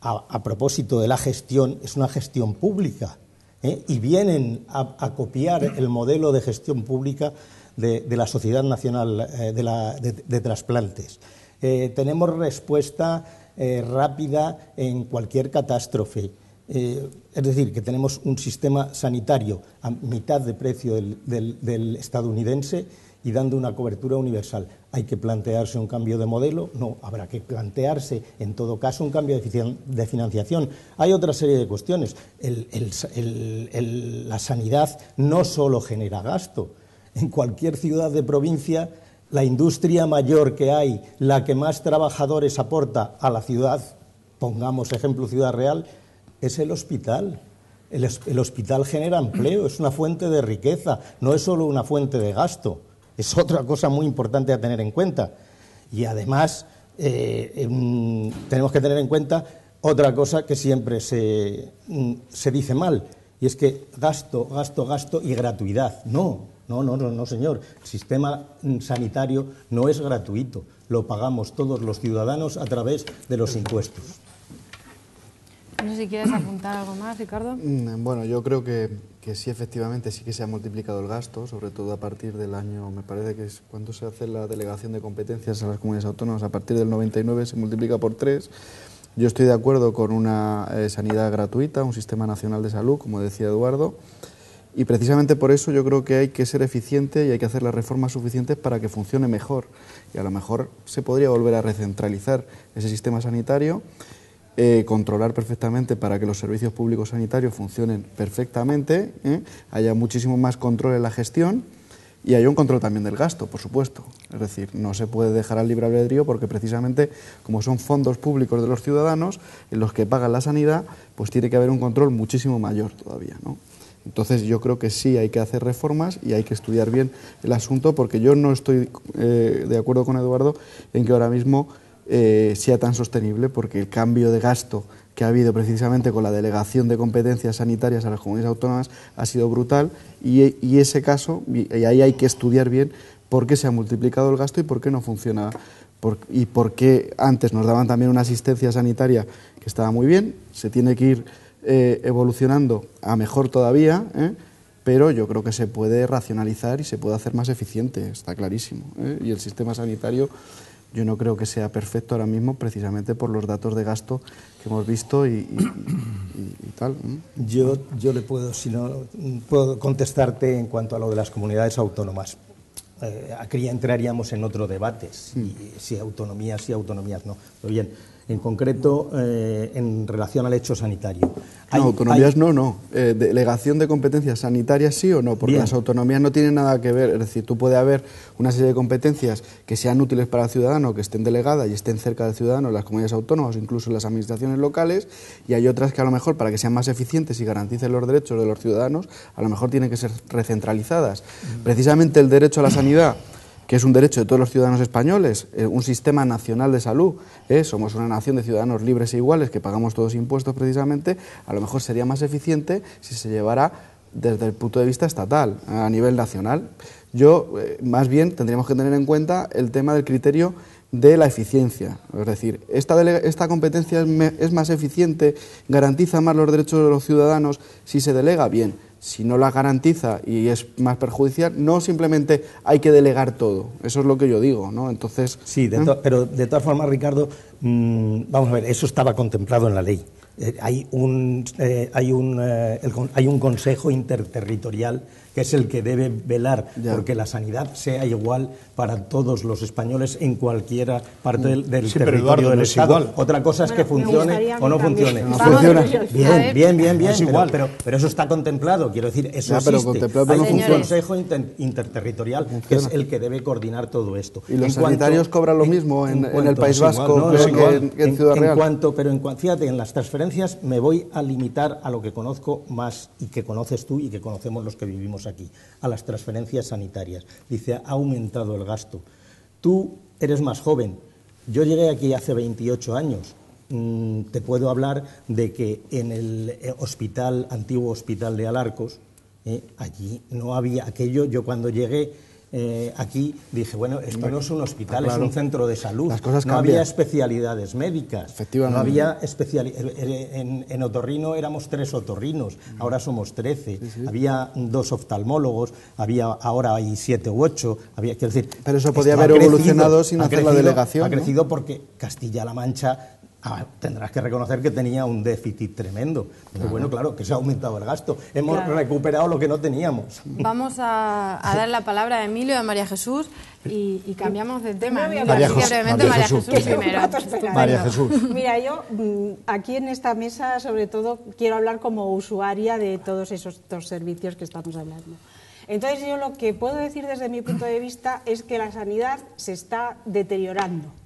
a propósito de la gestión, es una gestión pública ¿eh? y vienen a, copiar el modelo de gestión pública de, la Sociedad Nacional eh, de, Trasplantes. Eh, tenemos respuesta rápida en cualquier catástrofe. es decir, que tenemos un sistema sanitario a mitad de precio del estadounidense y dando una cobertura universal. ¿Hay que plantearse un cambio de modelo? No, habrá que plantearse, en todo caso, un cambio de financiación. Hay otra serie de cuestiones. la sanidad no solo genera gasto. En cualquier ciudad de provincia, la industria mayor que hay, la que más trabajadores aporta a la ciudad, pongamos ejemplo Ciudad Real, es el hospital. el hospital genera empleo, es una fuente de riqueza, no es solo una fuente de gasto. Es otra cosa muy importante a tener en cuenta. Y además eh, tenemos que tener en cuenta otra cosa que siempre mm, se, dice mal, y es que gasto, gasto, gasto y gratuidad. No, no, no, no, no, señor. El sistema mm, sanitario no es gratuito. Lo pagamos todos los ciudadanos a través de los impuestos. No sé si quieres apuntar algo más, Ricardo. Mm, bueno, yo creo que, que, sí, efectivamente, sí que se ha multiplicado el gasto, sobre todo a partir del año, me parece que es cuando se hace la delegación de competencias a las comunidades autónomas, a partir del 99 se multiplica por tres. Yo estoy de acuerdo con una eh, sanidad gratuita, un sistema nacional de salud, como decía Eduardo, y precisamente por eso yo creo que hay que ser eficiente y hay que hacer las reformas suficientes para que funcione mejor. Y a lo mejor se podría volver a recentralizar ese sistema sanitario eh, controlar perfectamente para que los servicios públicos sanitarios funcionen perfectamente, ¿eh? haya muchísimo más control en la gestión Y hay un control también del gasto, por supuesto. Es decir, no se puede dejar al libre albedrío porque precisamente como son fondos públicos de los ciudadanos en los que pagan la sanidad, pues tiene que haber un control muchísimo mayor todavía. ¿no? Entonces yo creo que sí hay que hacer reformas y hay que estudiar bien el asunto porque yo no estoy eh, de acuerdo con Eduardo en que ahora mismo eh, sea tan sostenible porque el cambio de gasto que ha habido precisamente con la delegación de competencias sanitarias a las comunidades autónomas ha sido brutal y, ese caso, y ahí hay que estudiar bien por qué se ha multiplicado el gasto y por qué no funciona y por qué antes nos daban también una asistencia sanitaria que estaba muy bien, se tiene que ir eh, evolucionando a mejor todavía, ¿eh? pero yo creo que se puede racionalizar y se puede hacer más eficiente, está clarísimo. ¿eh? Y el sistema sanitario yo no creo que sea perfecto ahora mismo precisamente por los datos de gasto que hemos visto y, tal. Yo, yo le puedo, si no, puedo contestarte en cuanto a lo de las comunidades autónomas. Eh, aquí entraríamos en otro debate, si, si autonomías, si autonomías no. Pero bien, en concreto eh, en relación al hecho sanitario. no, autonomías no, no. Eh, delegación de competencias sanitarias sí o no, porque las autonomías no tienen nada que ver. Es decir, tú puede haber una serie de competencias que sean útiles para el ciudadano, que estén delegadas y estén cerca del ciudadano en las comunidades autónomas o incluso en las administraciones locales, y hay otras que a lo mejor para que sean más eficientes y garanticen los derechos de los ciudadanos, a lo mejor tienen que ser recentralizadas. Precisamente el derecho a la sanidad que es un derecho de todos los ciudadanos españoles, eh, un sistema nacional de salud, ¿eh? somos una nación de ciudadanos libres e iguales que pagamos todos impuestos precisamente, a lo mejor sería más eficiente si se llevara desde el punto de vista estatal, a nivel nacional. Yo, eh, más bien, tendríamos que tener en cuenta el tema del criterio de la eficiencia. Es decir, esta, esta competencia es, es más eficiente, garantiza más los derechos de los ciudadanos si se delega bien si no la garantiza y es más perjudicial, no simplemente hay que delegar todo. Eso es lo que yo digo, ¿no? Entonces. Sí, ¿eh? pero de todas formas, Ricardo, mm, vamos a ver, eso estaba contemplado en la ley. Eh, hay, un, eh, hay, un, hay un consejo interterritorial que es el que debe velar porque la sanidad sea igual para todos los españoles en cualquier parte del, territorio del Estado. Otra cosa es que funcione o no funcione. Bien, bien, bien, bien, igual. Pero, pero, eso está contemplado, quiero decir, eso existe. Hay un consejo interterritorial que es el que debe coordinar todo esto. ¿Y los sanitarios cobran lo mismo en, el País Vasco que, en, Ciudad Real? En cuanto, pero en, fíjate, en las transferencias me voy a limitar a lo que conozco más y que conoces tú y que conocemos los que vivimos aquí, a las transferencias sanitarias. Dice, ha aumentado el gasto. Tú eres más joven. Yo llegué aquí hace 28 años. Mm, te puedo hablar de que en el eh, hospital, antiguo hospital de Alarcos, eh, allí no había aquello. Yo cuando llegué eh, aquí dije, bueno, esto no es un hospital, es un centro de salud. Las cosas no había especialidades médicas. Efectivamente. No había en, en, otorrino éramos tres otorrinos, ahora somos trece. Había dos oftalmólogos, había ahora hay siete u ocho. Había, quiero decir, Pero eso podía haber evolucionado sin hacer la delegación. Ha crecido porque Castilla-La Mancha Ah, tendrás que reconocer que tenía un déficit tremendo. Pero bueno, claro, que se ha aumentado el gasto. Hemos recuperado lo que no teníamos. Vamos a, dar la palabra a Emilio y a María Jesús y, cambiamos de tema. María, Jesús, primero. María Jesús. Mira, yo mm, aquí en esta mesa, sobre todo, quiero hablar como usuaria de todos esos servicios que estamos hablando. Entonces, yo lo que puedo decir desde mi punto de vista es que la sanidad se está deteriorando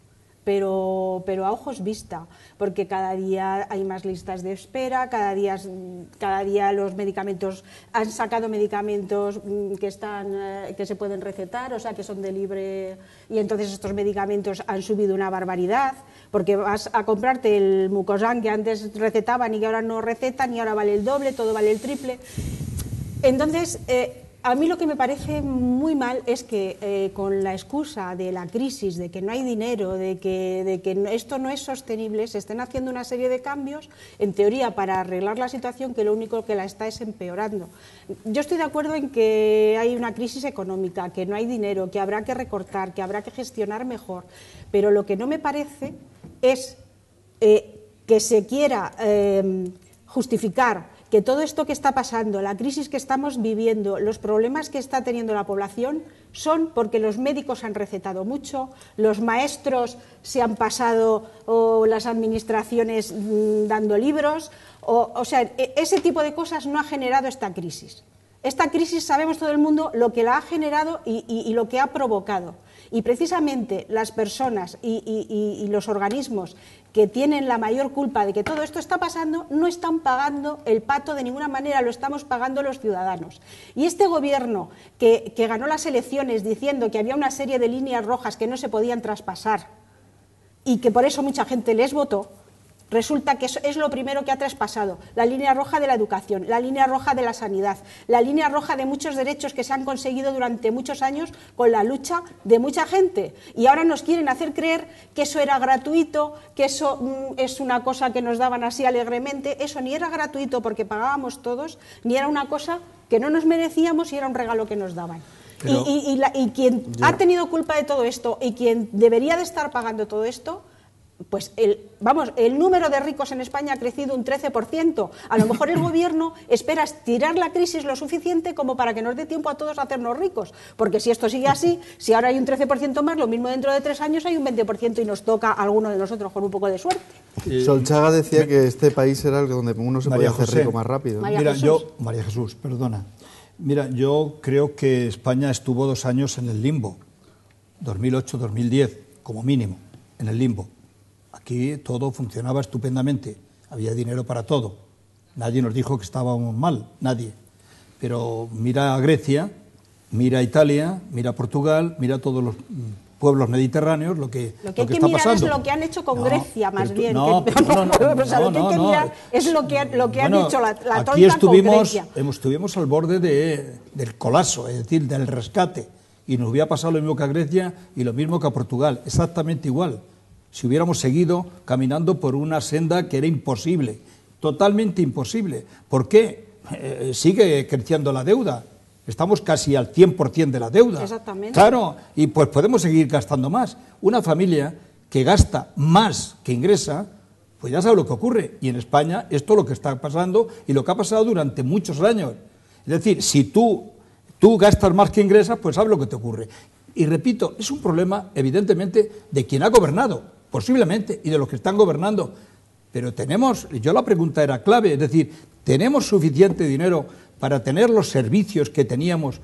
pero, pero a ojos vista, porque cada día hay más listas de espera, cada día, cada día los medicamentos, han sacado medicamentos mm, que, están, eh, que se pueden recetar, o sea, que son de libre, y entonces estos medicamentos han subido una barbaridad, porque vas a comprarte el mucosan que antes recetaban y que ahora no recetan, y ahora vale el doble, todo vale el triple. Entonces, eh, a mí lo que me parece muy mal es que eh, con la excusa de la crisis, de que no hay dinero, de que, esto no es sostenible, se estén haciendo una serie de cambios, en teoría, para arreglar la situación que lo único que la está es empeorando. Yo estoy de acuerdo en que hay una crisis económica, que no hay dinero, que habrá que recortar, que habrá que gestionar mejor, pero lo que no me parece es eh, que se quiera eh, justificar que todo esto que está pasando, la crisis que estamos viviendo, los problemas que está teniendo la población, son porque los médicos han recetado mucho, los maestros se han pasado o las administraciones mm, dando libros, o, o sea, e, ese tipo de cosas no ha generado esta crisis. Esta crisis sabemos todo el mundo lo que la ha generado y, lo que ha provocado. Y precisamente las personas y, los organismos que tienen la mayor culpa de que todo esto está pasando no están pagando el pato de ninguna manera, lo estamos pagando los ciudadanos. Y este gobierno que, que ganó las elecciones diciendo que había una serie de líneas rojas que no se podían traspasar y que por eso mucha gente les votó, Resulta que eso es lo primero que ha traspasado, la línea roja de la educación, la línea roja de la sanidad, la línea roja de muchos derechos que se han conseguido durante muchos años con la lucha de mucha gente. Y ahora nos quieren hacer creer que eso era gratuito, que eso mm, es una cosa que nos daban así alegremente. Eso ni era gratuito porque pagábamos todos, ni era una cosa que no nos merecíamos y era un regalo que nos daban. y, quien ha tenido culpa de todo esto y quien debería de estar pagando todo esto pues el, vamos, el número de ricos en España ha crecido un 13%. A lo mejor el gobierno espera estirar la crisis lo suficiente como para que nos dé tiempo a todos a hacernos ricos. Porque si esto sigue así, si ahora hay un 13% más, lo mismo dentro de tres años hay un 20% y nos toca a alguno de nosotros con un poco de suerte. Solchaga decía que este país era el donde uno se podía hacer rico más rápido. Mira, yo, María Jesús, perdona. Mira, yo creo que España estuvo dos años en el limbo, 2008-2010, como mínimo, en el limbo Aquí todo funcionaba estupendamente, había dinero para todo. Nadie nos dijo que estábamos mal, nadie. Pero mira a Grecia, mira a Italia, mira a Portugal, mira a todos los pueblos mediterráneos lo que, lo que, hay que, mirar es lo que han hecho con Grecia más bien no, que, no, no, no, lo que hay que mirar es lo que, lo que han hecho la, la aquí estuvimos, con estuvimos al borde de, del colapso, es decir, del rescate. Y nos hubiera pasado lo mismo que a Grecia y lo mismo que a Portugal, exactamente igual si hubiéramos seguido caminando por una senda que era imposible, totalmente imposible. ¿Por qué? Eh, sigue creciendo la deuda. Estamos casi al 100% de la deuda. Exactamente. Claro, y pues podemos seguir gastando más. Una familia que gasta más que ingresa, pues ya sabe lo que ocurre. Y en España esto es lo que está pasando y lo que ha pasado durante muchos años. Es decir, si tú, tú gastas más que ingresas, pues sabes lo que te ocurre. Y repito, es un problema evidentemente de quien ha gobernado posiblemente, y de los que están gobernando. Pero tenemos, yo la pregunta era clave, es decir, ¿tenemos suficiente dinero para tener los servicios que teníamos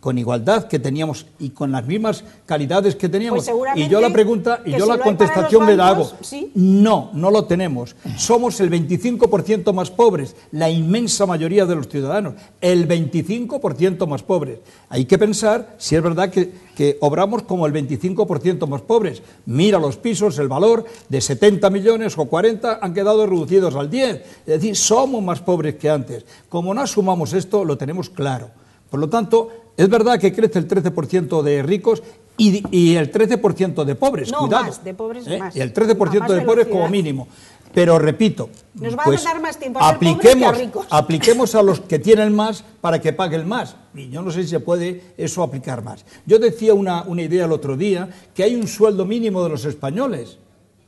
con igualdad que teníamos y con las mismas calidades que teníamos. Pues y yo la pregunta y yo la contestación me la hago. No, no lo tenemos. Somos el 25% más pobres, la inmensa mayoría de los ciudadanos, el 25% más pobres. Hay que pensar si es verdad que, que obramos como el 25% más pobres. Mira los pisos, el valor de 70 millones o 40 han quedado reducidos al 10. Es decir, somos más pobres que antes. Como no asumamos esto, lo tenemos claro. Por lo tanto, es verdad que crece el 13% de ricos y, el 13% de pobres, no, cuidado. Más, de pobres ¿eh? más. Y el 13% de pobres como mínimo. Pero repito, Nos va pues, a dar más tiempo apliquemos, a ricos. apliquemos a los que tienen más para que paguen más. Y yo no sé si se puede eso aplicar más. Yo decía una, una idea el otro día, que hay un sueldo mínimo de los españoles,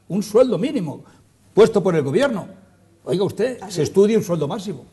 un sueldo mínimo, puesto por el gobierno. Oiga usted, ¿Ah, se estudia un sueldo máximo.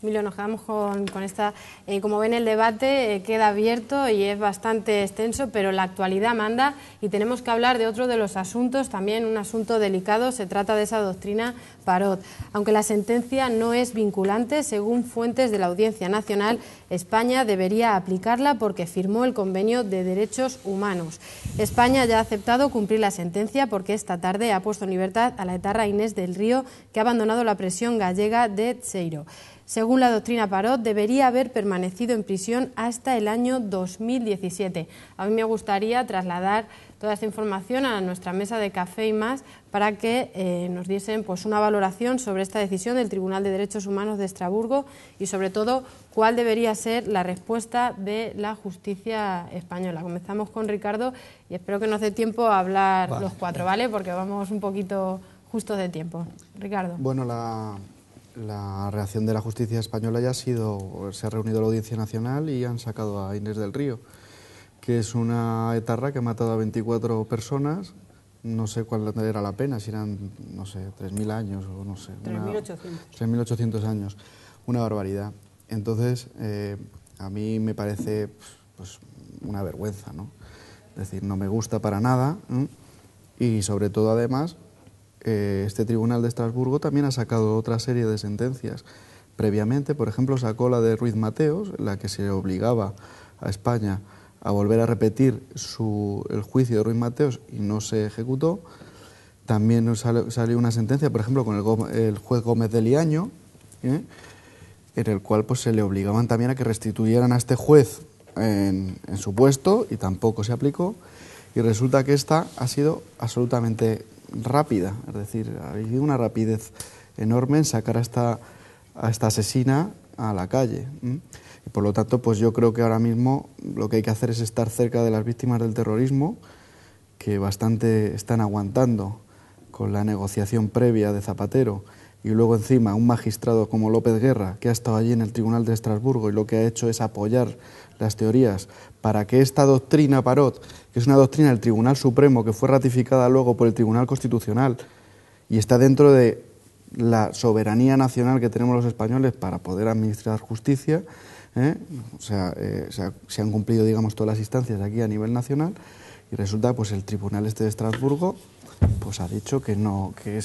Emilio, nos quedamos con, esta. Eh, como ven, el debate eh, queda abierto y es bastante extenso, pero la actualidad manda y tenemos que hablar de otro de los asuntos, también un asunto delicado. Se trata de esa doctrina Parot. Aunque la sentencia no es vinculante, según fuentes de la Audiencia Nacional, España debería aplicarla porque firmó el Convenio de Derechos Humanos. España ya ha aceptado cumplir la sentencia porque esta tarde ha puesto en libertad a la etarra Inés del Río, que ha abandonado la prisión gallega de Tseiro. Según la doctrina Parot, debería haber permanecido en prisión hasta el año 2017. A mí me gustaría trasladar toda esta información a nuestra mesa de café y más para que eh, nos diesen pues, una valoración sobre esta decisión del Tribunal de Derechos Humanos de Estrasburgo y sobre todo cuál debería ser la respuesta de la justicia española. Comenzamos con Ricardo y espero que nos dé tiempo a hablar los cuatro, ¿vale? Porque vamos un poquito justo de tiempo. Ricardo. Bueno, la, la reacción de la justicia española ya ha sido, se ha reunido la Audiencia Nacional y han sacado a Inés del Río, que es una etarra que ha matado a 24 personas, no sé cuál era la pena, si eran, no sé, 3.000 años o no sé. 3.800. 3.800 años, una barbaridad. Entonces, eh, a mí me parece pues, una vergüenza, ¿no? Es decir, no me gusta para nada y sobre todo además este Tribunal de Estrasburgo también ha sacado otra serie de sentencias previamente, por ejemplo, sacó la de Ruiz Mateos, la que se obligaba a España a volver a repetir su, el juicio de Ruiz Mateos y no se ejecutó. También salió, una sentencia, por ejemplo, con el, juez Gómez de Liaño, ¿eh? en el cual pues, se le obligaban también a que restituyeran a este juez en su puesto y tampoco se aplicó. Y resulta que esta ha sido absolutamente rápida, es decir, ha habido una rapidez enorme en sacar a esta, a esta asesina a la calle. Y por lo tanto, pues yo creo que ahora mismo lo que hay que hacer es estar cerca de las víctimas del terrorismo, que bastante están aguantando con la negociación previa de Zapatero y luego encima un magistrado como López Guerra, que ha estado allí en el Tribunal de Estrasburgo y lo que ha hecho es apoyar las teorías para que esta doctrina Parot, que es una doctrina del Tribunal Supremo que fue ratificada luego por el Tribunal Constitucional y está dentro de la soberanía nacional que tenemos los españoles para poder administrar justicia, ¿eh? o sea, eh, se, han cumplido digamos todas las instancias aquí a nivel nacional y resulta pues el Tribunal este de Estrasburgo pues ha dicho que no que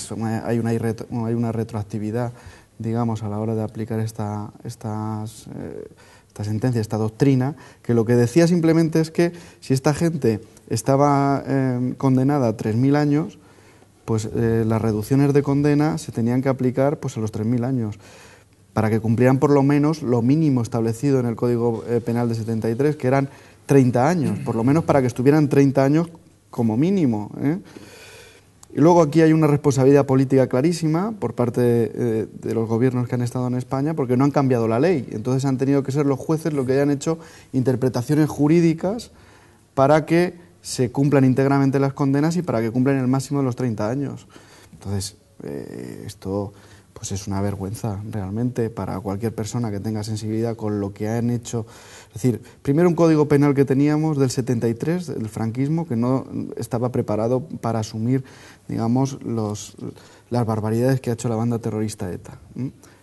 hay una hay una retroactividad digamos a la hora de aplicar esta estas eh, esta sentencia, esta doctrina, que lo que decía simplemente es que si esta gente estaba eh, condenada a 3.000 años, pues eh, las reducciones de condena se tenían que aplicar pues, a los 3.000 años, para que cumplieran por lo menos lo mínimo establecido en el Código eh, Penal de 73, que eran 30 años, por lo menos para que estuvieran 30 años como mínimo. Y luego aquí hay una responsabilidad política clarísima por parte de, los gobiernos que han estado en España porque no han cambiado la ley. Entonces han tenido que ser los jueces los que hayan hecho interpretaciones jurídicas para que se cumplan íntegramente las condenas y para que cumplan el máximo de los 30 años. Entonces, eh, esto pues es una vergüenza realmente para cualquier persona que tenga sensibilidad con lo que han hecho. Es decir, primero un código penal que teníamos del 73, el franquismo, que no estaba preparado para asumir, digamos, los, las barbaridades que ha hecho la banda terrorista ETA.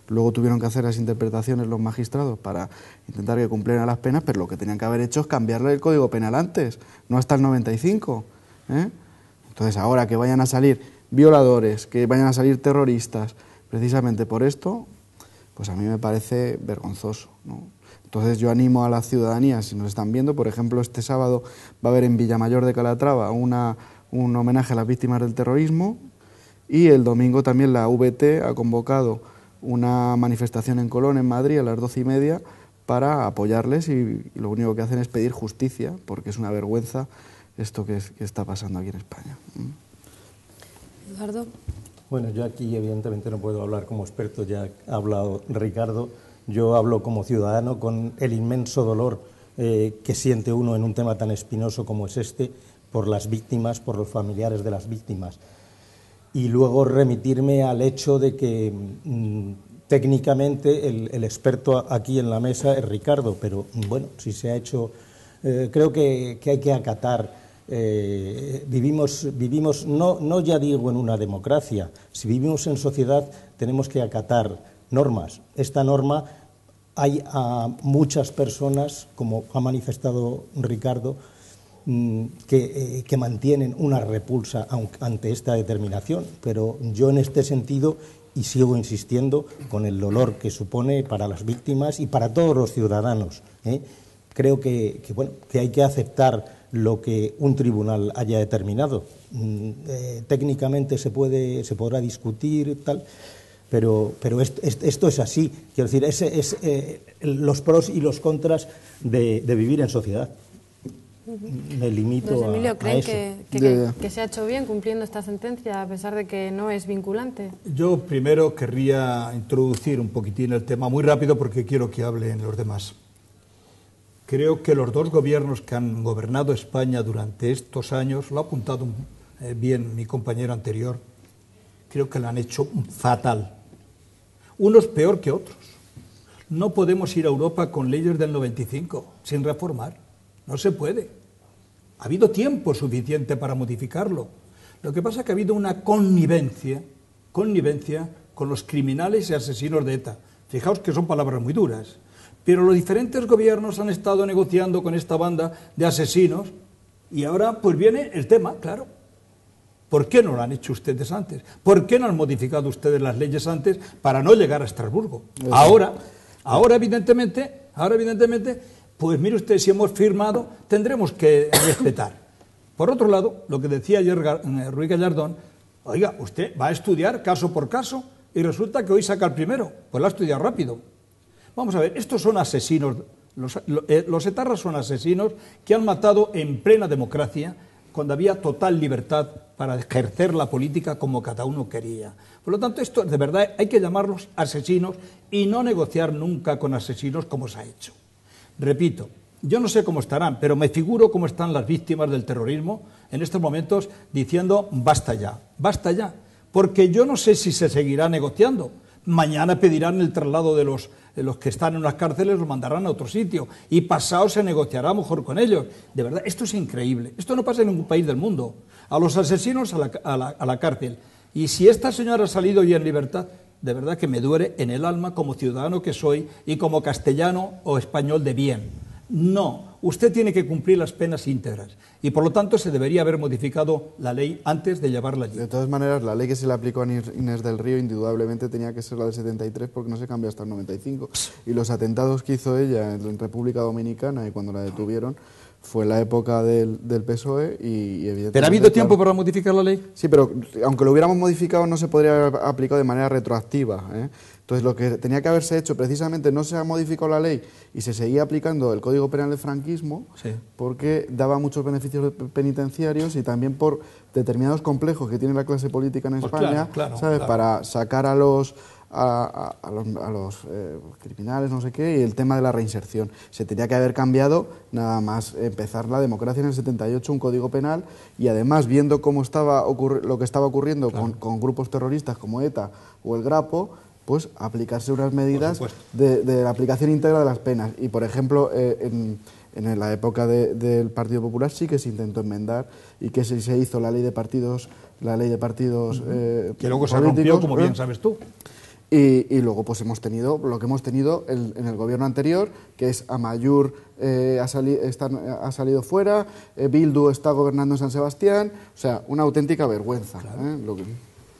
Luego tuvieron que hacer las interpretaciones los magistrados para intentar que cumplieran las penas, pero lo que tenían que haber hecho es cambiarle el código penal antes, no hasta el 95. ¿eh? Entonces, ahora que vayan a salir violadores, que vayan a salir terroristas, precisamente por esto, pues a mí me parece vergonzoso. Entonces yo animo a la ciudadanía, si nos están viendo, por ejemplo, este sábado va a haber en Villamayor de Calatrava una, un homenaje a las víctimas del terrorismo y el domingo también la VT ha convocado una manifestación en Colón, en Madrid, a las doce y media, para apoyarles y, lo único que hacen es pedir justicia, porque es una vergüenza esto que, que está pasando aquí en España. Eduardo. Bueno, yo aquí evidentemente no puedo hablar como experto, ya ha hablado Ricardo, yo hablo como ciudadano con el inmenso dolor eh, que siente uno en un tema tan espinoso como es este, por las víctimas, por los familiares de las víctimas. Y luego remitirme al hecho de que mm, técnicamente el, experto aquí en la mesa es Ricardo, pero bueno, si se ha hecho, eh, creo que hay que acatar eh, vivimos, vivimos no, no ya digo en una democracia, si vivimos en sociedad tenemos que acatar normas. Esta norma hay a muchas personas, como ha manifestado Ricardo, mm, que, eh, mantienen una repulsa ante esta determinación, pero yo en este sentido y sigo insistiendo con el dolor que supone para las víctimas y para todos los ciudadanos. ¿eh? Creo que, bueno, que hay que aceptar lo que un tribunal haya determinado. Mm, eh, técnicamente se, puede, se podrá discutir, tal, pero, pero esto, esto, es así. Quiero decir, ese es eh, los pros y los contras de, vivir en sociedad. Me limito Emilio, a, ¿creen Que, que, se ha hecho bien cumpliendo esta sentencia a pesar de que no es vinculante? Yo primero querría introducir un poquitín el tema muy rápido porque quiero que hablen los demás. Creo que los dos gobiernos que han gobernado España durante estos años, lo ha apuntado eh, bien mi compañero anterior, creo que lo han hecho fatal. Unos peor que otros. No podemos ir a Europa con leyes del 95 sin reformar. No se puede. Ha habido tiempo suficiente para modificarlo. Lo que pasa es que ha habido una connivencia, connivencia con los criminales y asesinos de ETA. Fijaos que son palabras muy duras. Pero los diferentes gobiernos han estado negociando con esta banda de asesinos y ahora pues viene el tema, claro. ¿Por qué no lo han hecho ustedes antes? ¿Por qué no han modificado ustedes las leyes antes para no llegar a Estrasburgo? Ahora, ahora evidentemente, ahora evidentemente, pues mire usted, si hemos firmado, tendremos que respetar. Por otro lado, lo que decía ayer eh, Ruiz Gallardón, oiga, usted va a estudiar caso por caso y resulta que hoy saca el primero, pues lo ha estudiado rápido. Vamos a ver, estos son asesinos, los, eh, los etarras son asesinos que han matado en plena democracia, cuando había total libertad para ejercer la política como cada uno quería. Por lo tanto, esto de verdad hay que llamarlos asesinos y no negociar nunca con asesinos como se ha hecho. Repito, yo no sé cómo estarán, pero me figuro cómo están las víctimas del terrorismo en estos momentos diciendo basta ya, basta ya, porque yo no sé si se seguirá negociando. Mañana pedirán el traslado de los, los que están en las cárceles, los mandarán a otro sitio y pasado se negociará mejor con ellos. De verdad, esto es increíble. Esto no pasa en ningún país del mundo. A los asesinos a la, a la, a la cárcel. Y si esta señora ha salido hoy en libertad, de verdad que me duele en el alma como ciudadano que soy y como castellano o español de bien. No, usted tiene que cumplir las penas íntegras y por lo tanto se debería haber modificado la ley antes de llevarla allí. De todas maneras, la ley que se le aplicó a Inés del Río indudablemente tenía que ser la del 73 porque no se cambió hasta el 95 y los atentados que hizo ella en República Dominicana y cuando la detuvieron fue la época del, del PSOE y, evidentemente... ¿Pero ha habido tiempo para modificar la ley? Sí, pero aunque lo hubiéramos modificado no se podría haber aplicado de manera retroactiva. ¿eh? Entonces, lo que tenía que haberse hecho precisamente no se ha modificado la ley y se seguía aplicando el Código Penal del franquismo Sí. porque daba muchos beneficios penitenciarios y también por determinados complejos que tiene la clase política en Pues España, claro, claro, ¿sabes? claro. Para sacar a los a, a- a los, a los, eh, criminales, no sé qué, y el tema de la reinserción. Se tenía que haber cambiado nada más empezar la democracia en el 78, un código penal, y además viendo cómo estaba lo que estaba ocurriendo con, con grupos terroristas como ETA o el Grapo, pues aplicarse unas medidas de, de la aplicación íntegra de las penas. Y, por ejemplo, eh, en, en la época de- del Partido Popular sí que se intentó enmendar y que se, se hizo la ley de partidos, la ley de partidos eh, Que luego se rompió, como ¿eh? bien sabes tú. Y, y luego pues hemos tenido lo que hemos tenido el- en el gobierno anterior, que es Amayur eh, ha, sali- están- ha salido fuera, eh, Bildu está gobernando en San Sebastián, o sea, una auténtica vergüenza. ¿eh? Lo que-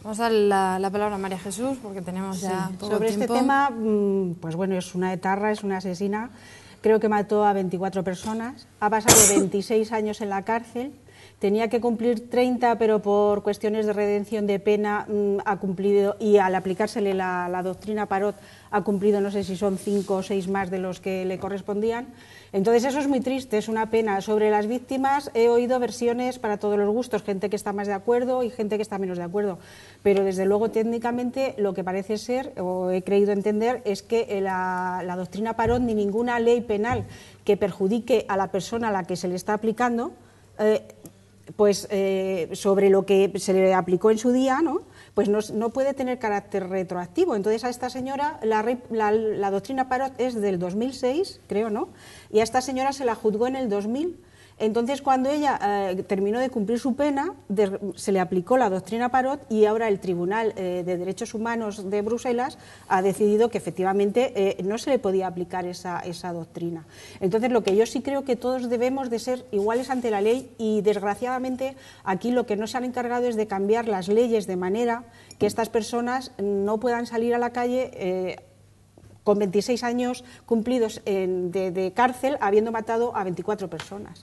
Vamos a dar la, la palabra a María Jesús porque tenemos ya Sí, poco Sobre tiempo. este tema, mm, pues bueno, es una etarra, es una asesina. Creo que mató a 24 personas. Ha pasado 26 años en la cárcel. Tenía que cumplir 30, pero por cuestiones de redención de pena mm, ha cumplido, y al aplicársele la, la doctrina Parot, ha cumplido, no sé si son 5 o 6 más de los que le correspondían. Entonces eso es muy triste, es una pena. Sobre las víctimas he oído versiones para todos los gustos, gente que está más de acuerdo y gente que está menos de acuerdo. Pero desde luego técnicamente lo que parece ser, o he creído entender, es que eh, la, doctrina Parot ni ninguna ley penal que perjudique a la persona a la que se le está aplicando, eh, pues eh, sobre lo que se le aplicó en su día, ¿no? Pues no, puede tener carácter retroactivo. Entonces a esta señora, la, la- la doctrina Parot es del 2006, creo, ¿no? Y a esta señora se la juzgó en el 2000. Entonces, cuando ella eh, terminó de cumplir su pena, se le aplicó la doctrina Parot y ahora el Tribunal eh, de Derechos Humanos de Bruselas ha decidido que efectivamente eh, no se le podía aplicar esa, esa doctrina. Entonces, lo que yo sí creo que todos debemos de ser iguales ante la ley y, desgraciadamente, aquí lo que no se han encargado es de cambiar las leyes de manera que estas personas no puedan salir a la calle. Con 26 años cumplidos en- de, de cárcel, habiendo matado a 24 personas.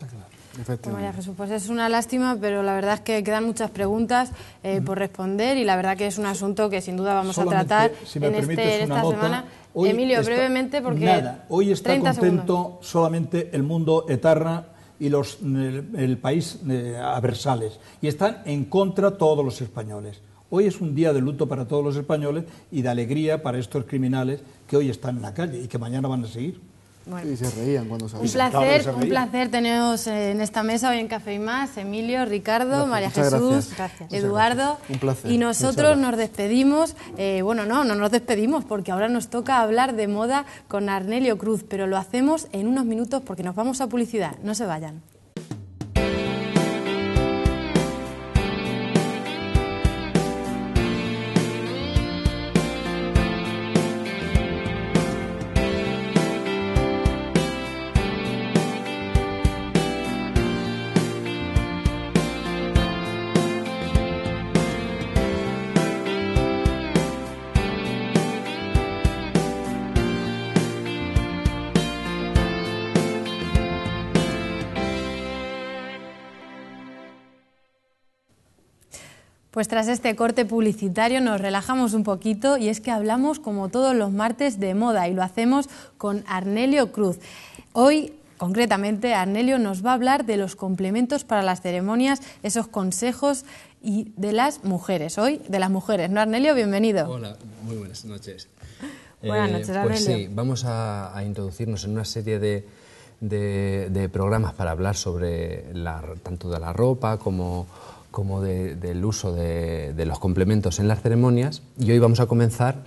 Pues María Jesús, pues es una lástima, pero la verdad es que quedan muchas preguntas eh, por responder y la verdad que es un asunto que sin duda vamos Solamente, a tratar si me en, permites este, en esta nota, semana. hoy Emilio, está- brevemente, porque. Nada, hoy está 30 contento segundos. solamente el mundo etarra y los, el, el país eh, aversales, y están en contra todos los españoles. Hoy es un día de luto para todos los españoles y de alegría para estos criminales que hoy están en la calle y que mañana van a seguir. Bueno. Y se reían cuando Un salían. Claro, placer, un placer teneros eh, en esta mesa hoy en Café y Más, Emilio, Ricardo, María Muchas Jesús, gracias. Gracias. Eduardo. Un placer. Y nosotros nos despedimos, eh, bueno, no, no nos despedimos porque ahora nos toca hablar de moda con Arnelio Cruz, pero lo hacemos en unos minutos porque nos vamos a publicidad, no se vayan. Pues tras este corte publicitario nos relajamos un poquito y es que hablamos como todos los martes de moda y lo hacemos con Arnelio Cruz. Hoy Concretamente, Arnelio nos va a hablar de los complementos para las ceremonias, esos consejos y de las mujeres. Hoy, de las mujeres, ¿no, Arnelio? Bienvenido. Hola, muy buenas noches. Buenas noches, Arnelio. Pues sí, vamos a, introducirnos en una serie de, programas para hablar sobre la, tanto de la ropa como como del uso de, los complementos en las ceremonias y hoy vamos a comenzar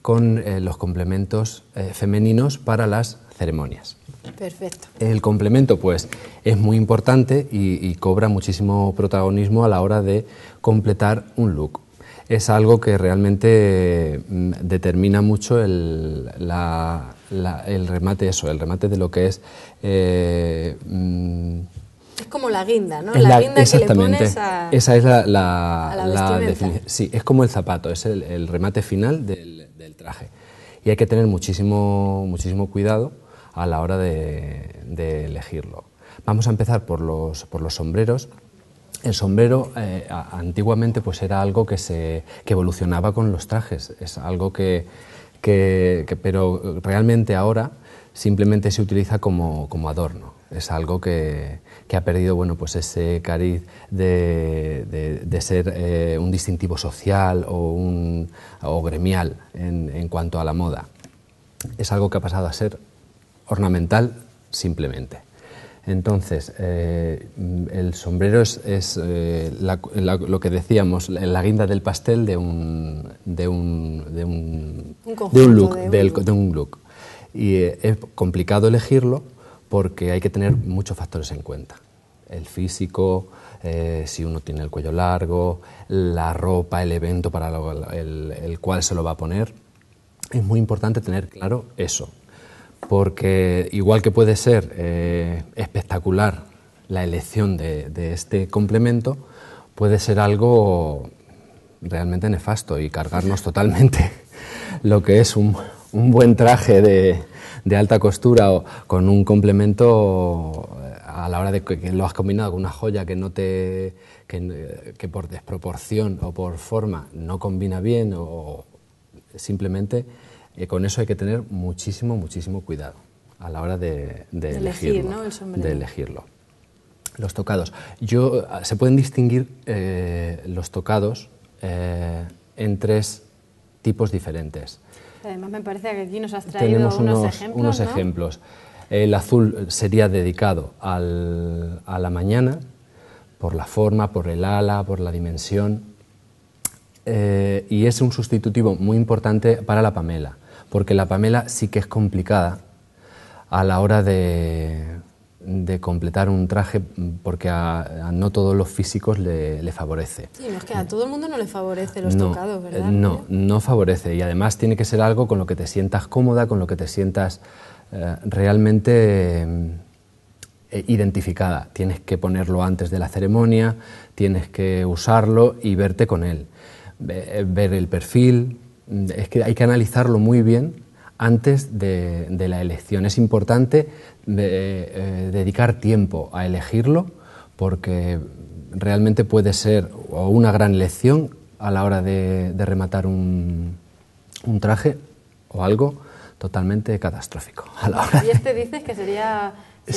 con eh, los complementos eh, femeninos para las ceremonias. Perfecto. El complemento pues es muy importante y, cobra muchísimo protagonismo a la hora de completar un look. Es algo que realmente mm, determina mucho el, el, remate eso, el remate de lo que es eh, mm, es como la guinda, ¿no? La, guinda que le pones a, Esa es la, la, definición. Sí, es como el zapato, es el, remate final del, traje. Y hay que tener muchísimo, muchísimo cuidado a la hora de, elegirlo. Vamos a empezar por los, por los sombreros. El sombrero eh, antiguamente pues era algo que, se, que evolucionaba con los trajes, es algo que, que, pero realmente ahora simplemente se utiliza como, como adorno. Es algo que, que ha perdido bueno, pues ese cariz de, de, ser eh, un distintivo social o, un, o gremial en, en, cuanto a la moda. Es algo que ha pasado a ser ornamental simplemente. Entonces, eh, el sombrero es, es eh, lo que decíamos, la guinda del pastel de un, de un, de un, de un look. de un look. Y es complicado elegirlo porque hay que tener muchos factores en cuenta. El físico, eh, si uno tiene el cuello largo, la ropa, el evento para el, cual se lo va a poner. Es muy importante tener claro eso, porque igual que puede ser eh, espectacular la elección de, este complemento, puede ser algo realmente nefasto y cargarnos totalmente lo que es un buen traje de, de alta costura o con un complemento eh, a la hora de que lo has combinado con una joya que no te que, por desproporción o por forma no combina bien o simplemente eh, con eso hay que tener muchísimo muchísimo cuidado a la hora de, elegirlo, de elegirlo. Los tocados. Yo, se pueden distinguir eh, los tocados en tres tipos diferentes. Además me parece que aquí nos has traído unos, ejemplos. Unos ejemplos. El azul sería dedicado al, a la mañana, por la forma, por el ala, por la dimensión, eh, y es un sustitutivo muy importante para la pamela, porque la pamela sí que es complicada a la hora de, de completar un traje porque a, no todos los físicos le, favorece. Sí, no es que a todo el mundo no le favorece los tocados, ¿verdad? No, no favorece y además tiene que ser algo con lo que te sientas cómoda, con lo que te sientas eh, realmente eh, identificada. Tienes que ponerlo antes de la ceremonia, tienes que usarlo y verte con él. Ver el perfil, es que hay que analizarlo muy bien antes de, la elección. Es importante eh, dedicar tiempo a elegirlo porque realmente puede ser una gran elección a la hora de, rematar un, traje o algo totalmente catastrófico. Y este dices que sería,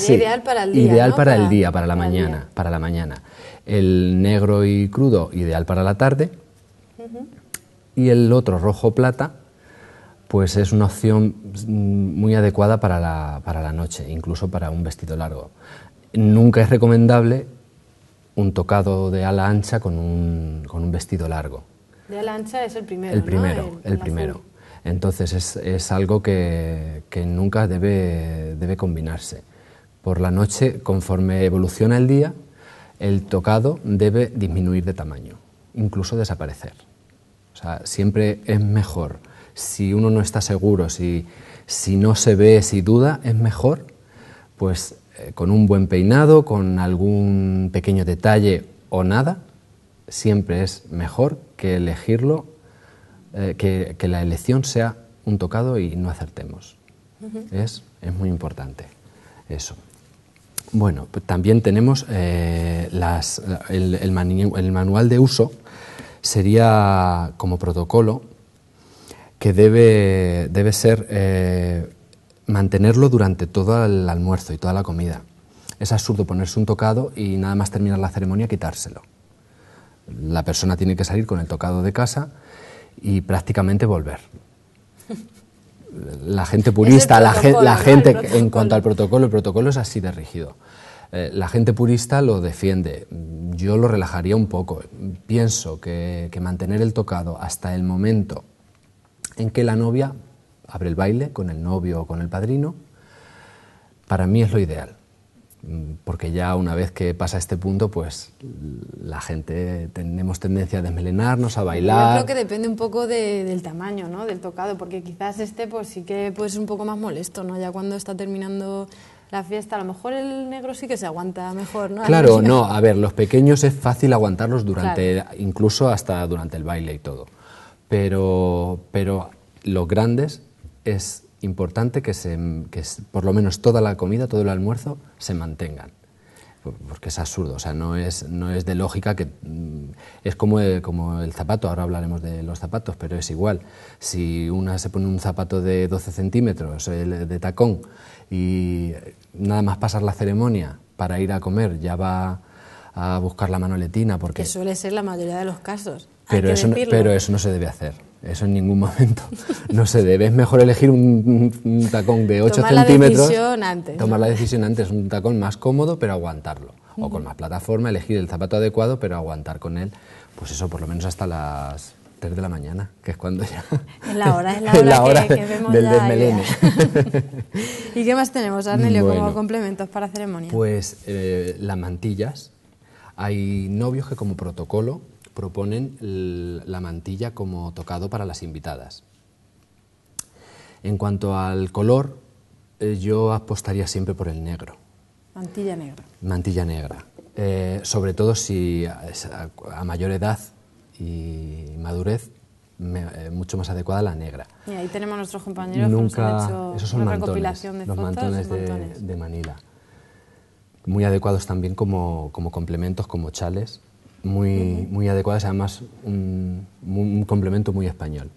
ideal para el día. Ideal para, el día, para la mañana, para la mañana. El negro y crudo, ideal para la tarde. Y el otro rojo plata, pues es una opción muy adecuada para la, para la noche, incluso para un vestido largo. Nunca es recomendable un tocado de ala ancha con un, con un vestido largo. De ala ancha es el primero. El primero, el, primero. Entonces es, es algo que, que, nunca debe, debe combinarse. Por la noche, conforme evoluciona el día, el tocado debe disminuir de tamaño, incluso desaparecer. O sea, siempre es mejor si uno no está seguro, si, no se ve, si duda, es mejor, pues eh, con un buen peinado, con algún pequeño detalle o nada, siempre es mejor que elegirlo, eh, que, la elección sea un tocado y no acertemos. es, muy importante eso. Bueno, pues también tenemos eh, el, manual de uso sería como protocolo que debe, debe ser eh, mantenerlo durante todo el almuerzo y toda la comida. Es absurdo ponerse un tocado y nada más terminar la ceremonia quitárselo. La persona tiene que salir con el tocado de casa y prácticamente volver. La gente purista, la, la, gente, en cuanto al protocolo, el protocolo es así de rígido. Eh, la gente purista lo defiende, yo lo relajaría un poco. Pienso que, mantener el tocado hasta el momento en que la novia abre el baile con el novio o con el padrino, para mí es lo ideal. Porque ya una vez que pasa este punto, pues la gente tenemos tendencia a desmelenarnos, a bailar. Yo creo que depende un poco del tamaño, ¿no? Del tocado, porque quizás este, pues sí que puede ser un poco más molesto, ¿no? Ya cuando está terminando la fiesta, a lo mejor el negro sí que se aguanta mejor, ¿no? Claro, no, a ver, los pequeños es fácil aguantarlos durante, incluso hasta durante el baile y todo. Pero, pero los grandes es importante que, se, que por lo menos toda la comida, todo el almuerzo, se mantengan porque es absurdo, o sea, no es, no es de lógica que mm, es como el, como el zapato, ahora hablaremos de los zapatos, pero es igual. Si una se pone un zapato de 12 centímetros de tacón y nada más pasar la ceremonia para ir a comer ya va a buscar la manoletina porque... Que suele ser la mayoría de los casos. Pero, eso, pero eso no se debe hacer. Eso en ningún momento no se debe. Es mejor elegir un, tacón de 8 tomar centímetros. La decisión antes, tomar la decisión antes. Un tacón más cómodo, pero aguantarlo. O con más plataforma, elegir el zapato adecuado, pero aguantar con él, pues eso, por lo menos hasta las 3 de la mañana, que es cuando ya. Es la hora, es la hora, que, vemos del desmelene. ¿Y qué más tenemos, Arnelio, como complementos para ceremonia? Pues eh, las mantillas. Hay novios que, como protocolo, proponen la mantilla como tocado para las invitadas. En cuanto al color, eh, yo apostaría siempre por el negro. Mantilla negra. Mantilla negra. Eh, sobre todo si a, mayor edad y madurez, eh, mucho más adecuada la negra. Y ahí tenemos nuestros compañeros Nunca, que hecho esos son una mantones, recopilación de los fotos. mantones de, de, Manila. Muy adecuados también como, como complementos, como chales muy, muy adecuadas, además un, un complemento muy español.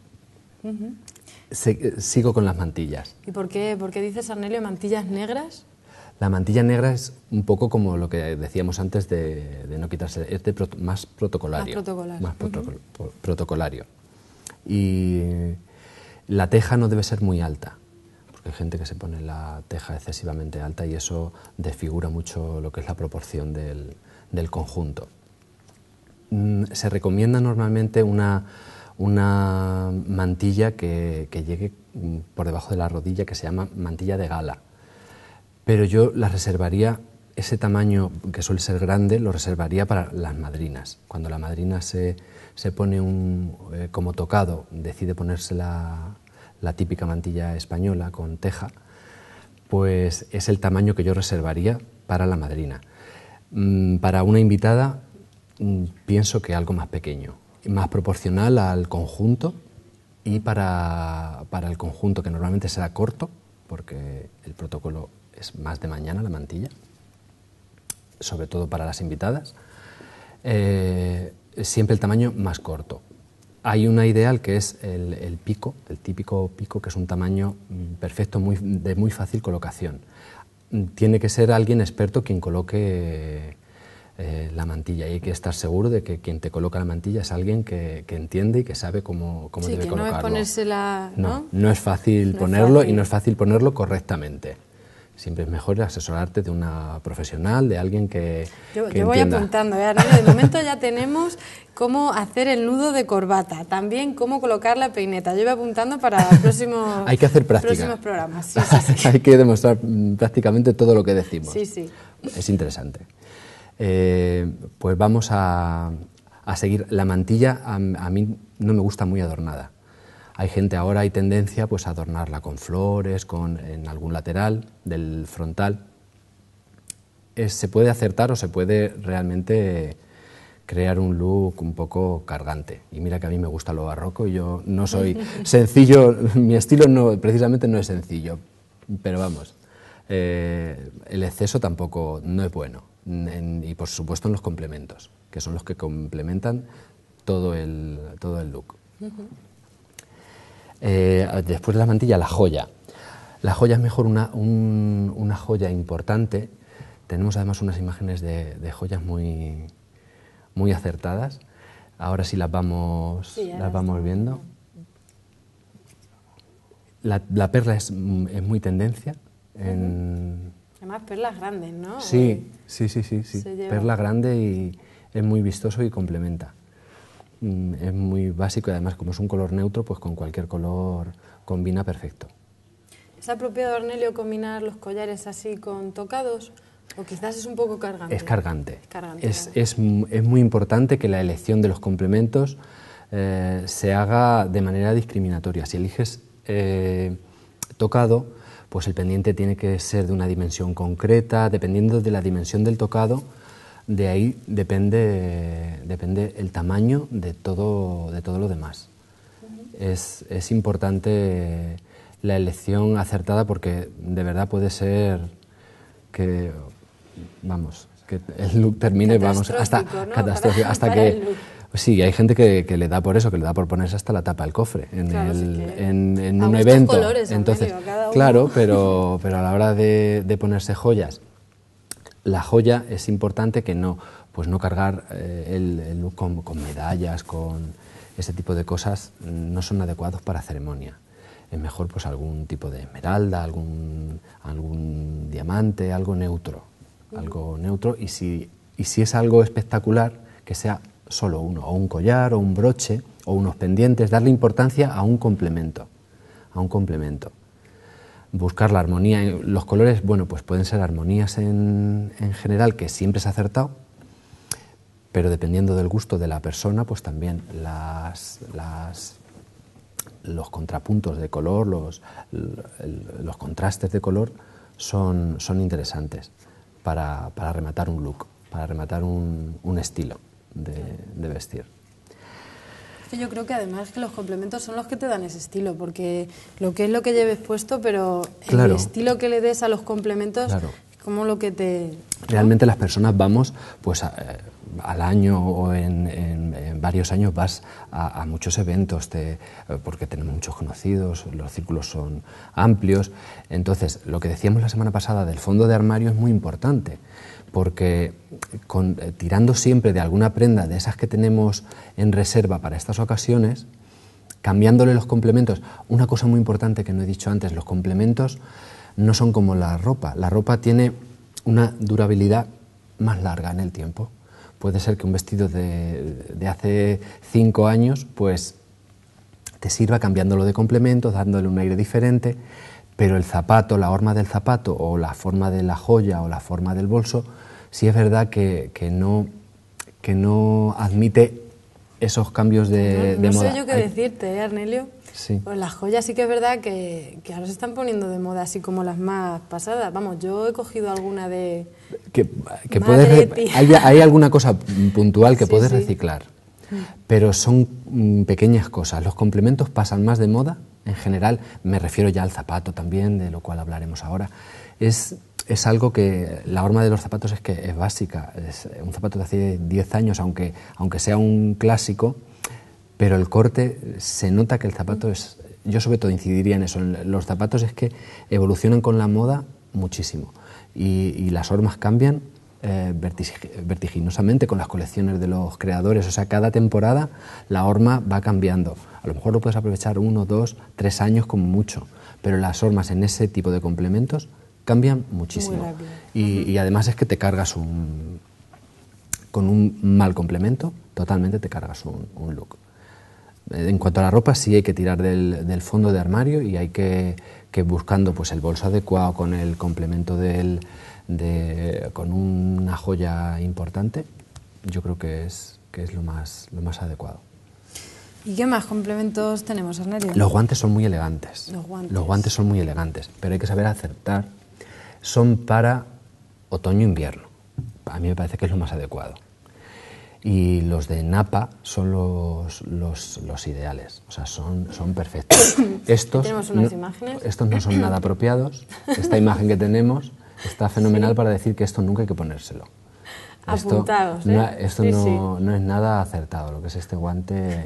sigo con las mantillas. ¿Y por qué, por qué dices, Arnelio, mantillas negras? La mantilla negra es un poco como lo que decíamos antes de, de no quitarse, es de más protocolario. Más protocolario. Más protocolario. Y la teja no debe ser muy alta, porque hay gente que se pone la teja excesivamente alta y eso desfigura mucho lo que es la proporción del, del conjunto. Mm, se recomienda normalmente una, una mantilla que, llegue mm, por debajo de la rodilla que se llama mantilla de gala. Pero yo la reservaría, ese tamaño que suele ser grande, lo reservaría para las madrinas. Cuando la madrina se, se pone un, eh, como tocado, decide ponerse la, la típica mantilla española con teja, pues es el tamaño que yo reservaría para la madrina. Mm, para una invitada Mm, pienso que algo más pequeño, más proporcional al conjunto y para, para, el conjunto que normalmente será corto, porque el protocolo es más de mañana la mantilla, sobre todo para las invitadas, eh, siempre el tamaño más corto. Hay una ideal que es el, el, pico, el típico pico, que es un tamaño mm, perfecto, muy, de muy fácil colocación. Mm, tiene que ser alguien experto quien coloque eh, la mantilla y hay que estar seguro de que quien te coloca la mantilla es alguien que, entiende y que sabe cómo, cómo sí, debe que colocarlo. No es ponérsela, ¿no? No, es fácil ponerlo y no es fácil ponerlo correctamente. Siempre es mejor asesorarte de una profesional, de alguien que. Yo, que voy apuntando, ¿eh? de momento ya tenemos cómo hacer el nudo de corbata, también cómo colocar la peineta. Yo voy apuntando para próximos, Hay que hacer práctica. próximos programas. Hay que demostrar mm, prácticamente todo lo que decimos. Sí, sí. Es interesante. Eh, pues vamos a, seguir. La mantilla a, mí no me gusta muy adornada. Hay gente ahora, hay tendencia pues, a adornarla con flores, con, en algún lateral del frontal. se puede acertar o se puede realmente crear un look un poco cargante. Y mira que a mí me gusta lo barroco y yo no soy sencillo, mi estilo no, precisamente no es sencillo, pero vamos, eh, el exceso tampoco no es bueno y por supuesto en los complementos, que son los que complementan todo el, todo el look. Eh, después de la mantilla, la joya. La joya es mejor una, una joya importante. Tenemos además unas imágenes de, joyas muy, muy acertadas. Ahora sí las vamos, las vamos viendo. La, perla es, es, muy tendencia. En... Además, perlas grandes, ¿no? Sí, sí, sí, sí. sí. Perla grande y es muy vistoso y complementa. Mm, es muy básico y además como es un color neutro, pues con cualquier color combina perfecto. ¿Es apropiado, Arnelio, combinar los collares así con tocados? ¿O quizás es un poco cargante? Es cargante. Es, es, es, muy importante que la elección de los complementos eh, se haga de manera discriminatoria. Si eliges eh, tocado, pues el pendiente tiene que ser de una dimensión concreta, dependiendo de la dimensión del tocado, de ahí depende, depende el tamaño de todo, de todo lo demás. es, es, importante la elección acertada porque de verdad puede ser que, vamos, que el look termine, vamos, hasta, hasta que... Sí, hay gente que, que, le da por eso, que le da por ponerse hasta la tapa del cofre en, el, en, un evento. Entonces, claro, pero, pero a la hora de, de ponerse joyas la joya es importante que no, pues no cargar eh, el, look con, medallas, con ese tipo de cosas, no son adecuados para ceremonia. Es mejor pues algún tipo de esmeralda, algún, algún diamante, algo neutro. Algo neutro y si, y si es algo espectacular, que sea solo uno, o un collar, o un broche, o unos pendientes, darle importancia a un complemento, a un complemento buscar la armonía. Los colores, bueno, pues pueden ser armonías en, en general, que siempre ha acertado, pero dependiendo del gusto de la persona, pues también las, las, los contrapuntos de color, los, los contrastes de color son, son interesantes para, para, rematar un look, para rematar un, un estilo de, de vestir yo creo que además que los complementos son los que te dan ese estilo, porque lo que es lo que lleves puesto, pero el estilo que le des a los complementos es como lo que te... Realmente las personas vamos, pues al año o en, varios años vas a, muchos eventos, porque tenemos muchos conocidos, los círculos son amplios. Entonces, lo que decíamos la semana pasada del fondo de armario es muy importante porque eh, tirando siempre de alguna prenda de esas que tenemos en reserva para estas ocasiones, cambiándole los complementos, una cosa muy importante que no he dicho antes, los complementos no son como la ropa, la ropa tiene una durabilidad más larga en el tiempo. Puede ser que un vestido de, de hace cinco años, pues te sirva cambiándolo de complementos, dándole un aire diferente, pero el zapato, la horma del zapato o la forma de la joya o la forma del bolso, sí es verdad que, no, que no admite esos cambios de, no, no sé yo qué decirte, ¿eh, Arnelio? Sí. Pues las joyas sí que es verdad que, que, ahora se están poniendo de moda, así como las más pasadas. Vamos, yo he cogido alguna de... Que, que puedes, hay, hay, alguna cosa puntual que puedes reciclar, mm. pero son mm, pequeñas cosas. Los complementos pasan más de moda, en general, me refiero ya al zapato también, de lo cual hablaremos ahora. Es es algo que la horma de los zapatos es que es básica. Es un zapato de hace 10 años, aunque, aunque sea un clásico, pero el corte se nota que el zapato es. Yo, sobre todo, incidiría en eso. Los zapatos es que evolucionan con la moda muchísimo y, las hormas cambian eh, vertiginosamente con las colecciones de los creadores. O sea, cada temporada la horma va cambiando. A lo mejor lo puedes aprovechar uno, dos, tres años como mucho, pero las hormas en ese tipo de complementos cambian muchísimo. Y, además es que te cargas un. con un mal complemento, totalmente te cargas un, look. En cuanto a la ropa, sí hay que tirar del, fondo de armario y hay que, que, buscando pues, el bolso adecuado con el complemento del, de, con una joya importante, yo creo que es, que es lo, más, lo más adecuado. ¿Y qué más complementos tenemos, Arnerio? Los guantes son muy elegantes. Los guantes. Los guantes son muy elegantes, pero hay que saber acertar son para otoño-invierno. A mí me parece que es lo más adecuado. Y los de Napa son los, los, ideales, o sea, son, son perfectos. Estos, tenemos unas imágenes. estos no son nada apropiados. Esta imagen que tenemos está fenomenal para decir que esto nunca hay que ponérselo. Apuntados, esto, ¿eh? esto no, no, es nada acertado, lo que es este guante.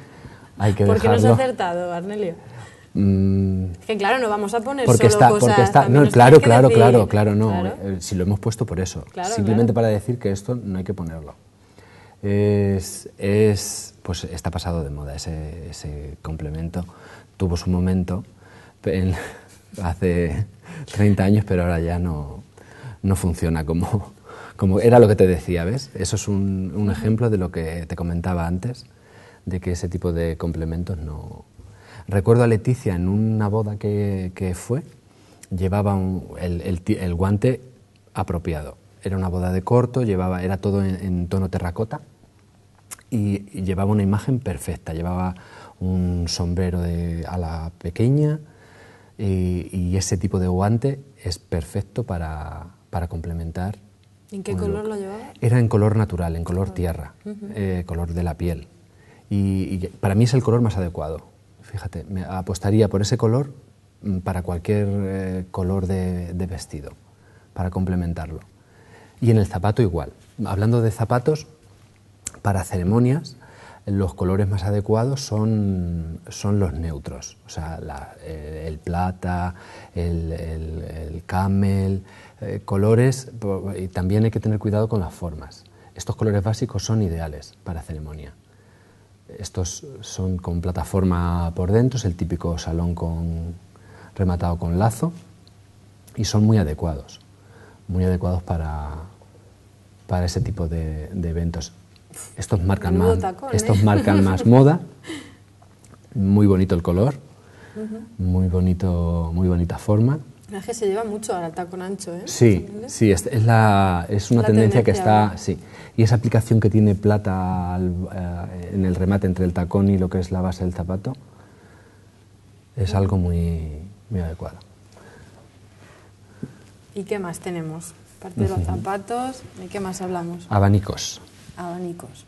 hay que ¿Por qué no es acertado, Arnelio? Mm, es que claro, no vamos a poner porque solo está, cosas... Porque está, no, claro, claro, claro, claro, no. Eh, si lo hemos puesto por eso. Simplemente para decir que esto no hay que ponerlo. Es, es pues está pasado de moda ese, ese complemento. Tuvo su momento hace 30 años, pero ahora ya no, no funciona como, como era lo que te decía, ¿ves? Eso es un, un ejemplo de lo que te comentaba antes, de que ese tipo de complementos no, Recuerdo a Leticia en una boda que, que fue, llevaba el, el, el, guante apropiado. Era una boda de corto, llevaba, era todo en, tono terracota y, llevaba una imagen perfecta. Llevaba un sombrero de ala pequeña y, y, ese tipo de guante es perfecto para, para complementar. ¿En qué color lo llevaba? Era en color natural, en color tierra, eh, color de la piel. Y, y, para mí es el color más adecuado. Fíjate, me apostaría por ese color mm, para cualquier eh, color de, vestido, para complementarlo. Y en el zapato igual. Hablando de zapatos, para ceremonias, los colores más adecuados son, son los neutros, o sea, eh, el plata, el, camel, eh, colores, y también hay que tener cuidado con las formas. Estos colores básicos son ideales para ceremonia. Estos son con plataforma por dentro, es el típico salón con, rematado con lazo y son muy adecuados, muy adecuados para, para ese tipo de, eventos. Estos marcan, más, estos ¿eh? marcan más moda, muy bonito el color, muy, bonito, muy bonita forma. Es que se lleva mucho ahora el tacón ancho, ¿eh? Sí, sí, es, es, la, es una tendencia, que está, sí, y esa aplicación que tiene plata eh, en el remate entre el tacón y lo que es la base del zapato es algo muy, muy adecuado. ¿Y qué más tenemos? Aparte de los zapatos, ¿de qué más hablamos? Abanicos. Abanicos.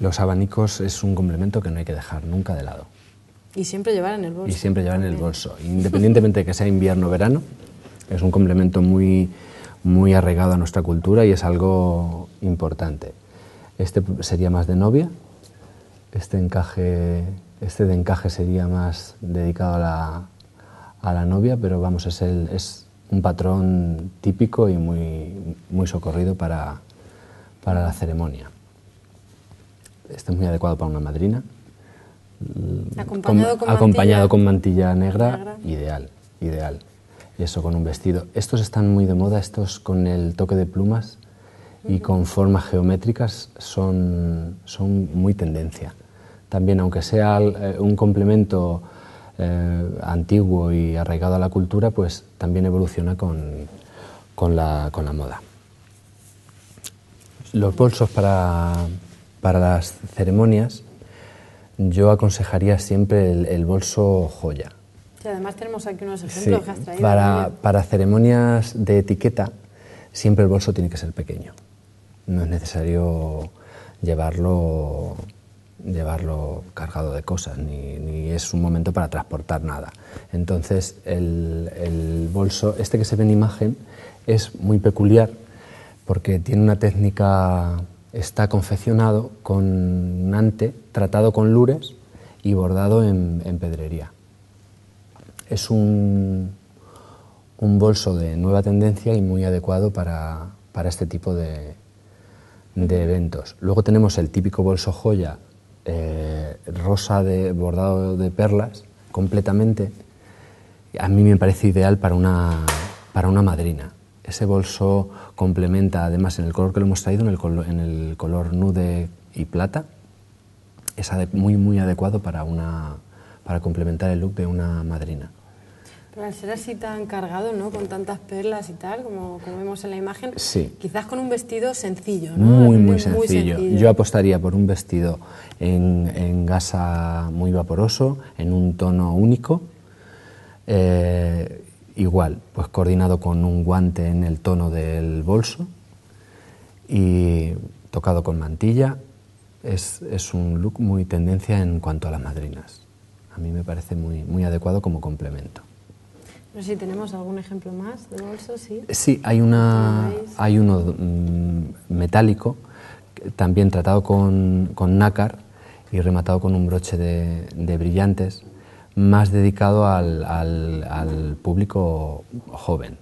Los abanicos es un complemento que no hay que dejar nunca de lado. Y siempre llevar en el bolso. Y siempre llevar en el bolso. Independientemente de que sea invierno o verano, es un complemento muy, muy arraigado a nuestra cultura y es algo importante. Este sería más de novia, este, encaje, este de encaje sería más dedicado a la, a la novia, pero vamos, es, el, es un patrón típico y muy, muy socorrido para, para la ceremonia. Este es muy adecuado para una madrina. Acompañado, con, acompañado con mantilla negra, ideal, ideal y eso con un vestido. Estos están muy de moda, estos con el toque de plumas y con formas geométricas son, son muy tendencia. También, aunque sea eh, un complemento eh, antiguo y arraigado a la cultura, pues también evoluciona con, con, la, con la moda. Los bolsos para, para las ceremonias, yo aconsejaría siempre el bolso joya además tenemos aquí unos ejemplos que has traído. Para, para, ceremonias de etiqueta, siempre el bolso tiene que ser pequeño. No es necesario llevarlo, llevarlo cargado de cosas, ni, ni es un momento para transportar nada. Entonces, el, el bolso, este que se ve en imagen, es muy peculiar porque tiene una técnica, está confeccionado con ante tratado con lures y bordado en, pedrería. Es un, un bolso de nueva tendencia y muy adecuado para, para este tipo de, de, eventos. Luego tenemos el típico bolso joya eh, rosa de bordado de perlas completamente. A mí me parece ideal para una, para una madrina. Ese bolso complementa, además, en el color que lo hemos traído, en el, color, en el color nude y plata, es muy, muy adecuado para una, para complementar el look de una madrina. Pero al ser así tan cargado, ¿no? Con tantas perlas y tal, como, como vemos en la imagen, quizás con un vestido sencillo, ¿no? Muy, muy sencillo. Yo apostaría por un vestido en, en, gasa muy vaporoso, en un tono único, eh, igual, pues coordinado con un guante en el tono del bolso y tocado con mantilla. Es, es un look muy tendencia en cuanto a las madrinas. A mí me parece muy, muy adecuado como complemento. No sé si tenemos algún ejemplo más de bolso, sí. Sí, hay, una, hay uno mm, metálico, también tratado con, con, nácar y rematado con un broche de, de brillantes, más dedicado al, al, al público joven.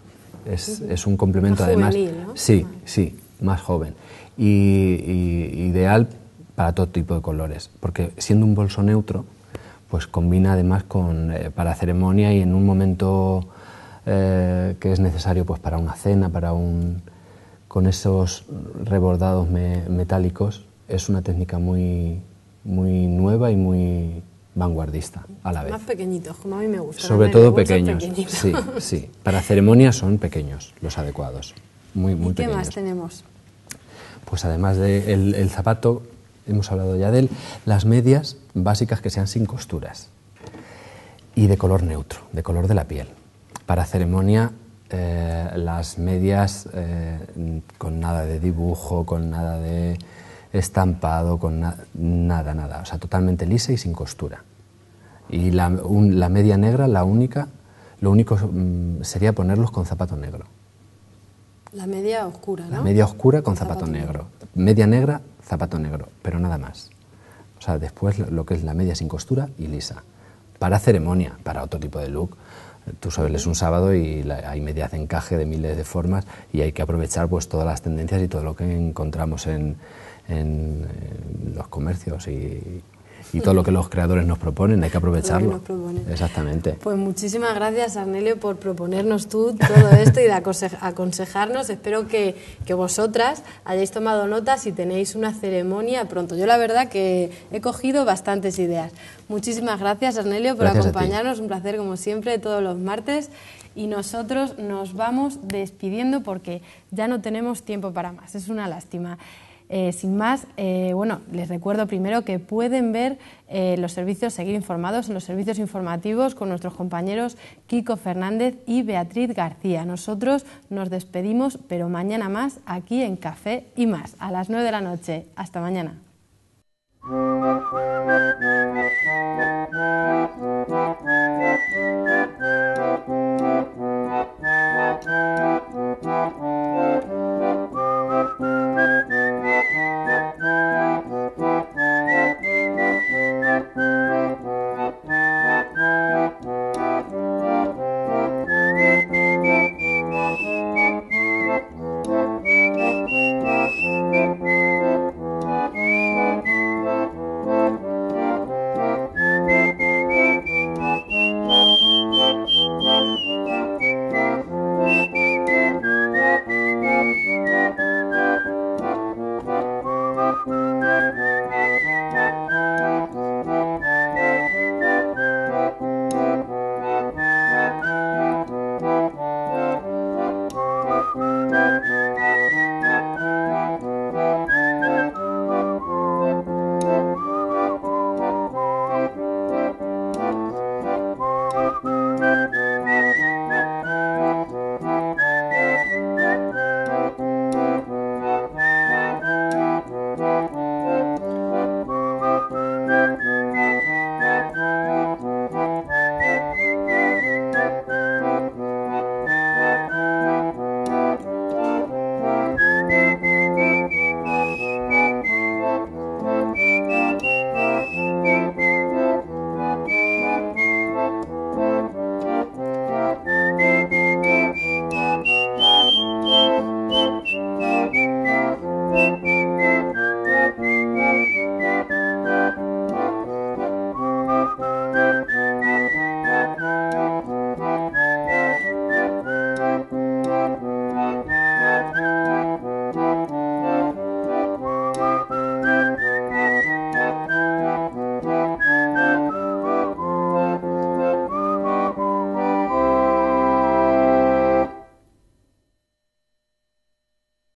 Es, es, un complemento además. ¿no? Sí, sí, más joven. Y, y, ideal para todo tipo de colores, porque siendo un bolso neutro, pues combina además con, eh, para ceremonia y en un momento eh, que es necesario pues para una cena, para un, con esos rebordados me, metálicos, es una técnica muy, muy nueva y muy vanguardista a la vez. Más pequeñitos, como a mí me gusta. Sobre todo pequeños. Sí, sí. Para ceremonias son pequeños los adecuados. Muy, muy ¿Y qué pequeños. más tenemos? Pues además del el zapato, hemos hablado ya de él, las medias básicas que sean sin costuras y de color neutro, de color de la piel. Para ceremonia, eh, las medias eh, con nada de dibujo, con nada de estampado, con na nada, nada, o sea, totalmente lisa y sin costura. Y la, un, la media negra, la única, lo único mm, sería ponerlos con zapato negro. La media oscura, ¿no? La media oscura con zapato, negro. Media negra, zapato negro, pero nada más. O sea, después lo que es la media sin costura y lisa. Para ceremonia, para otro tipo de look. Tú sabes, es un sábado y hay medias de encaje de miles de formas y hay que aprovechar pues todas las tendencias y todo lo que encontramos en, en, en los comercios y, y todo lo que los creadores nos proponen, hay que aprovecharlo. Que Exactamente. Pues muchísimas gracias, Arnelio, por proponernos tú todo esto y de aconsejarnos. Espero que, que, vosotras hayáis tomado notas y tenéis una ceremonia pronto. Yo la verdad que he cogido bastantes ideas. Muchísimas gracias, Arnelio, por gracias acompañarnos. Un placer, como siempre, todos los martes. Y nosotros nos vamos despidiendo porque ya no tenemos tiempo para más. Es una lástima. Eh, sin más, eh, bueno, les recuerdo primero que pueden ver eh, los servicios, seguir informados en los servicios informativos con nuestros compañeros Kiko Fernández y Beatriz García. Nosotros nos despedimos, pero mañana más aquí en Café y más, a las 9 de la noche. Hasta mañana.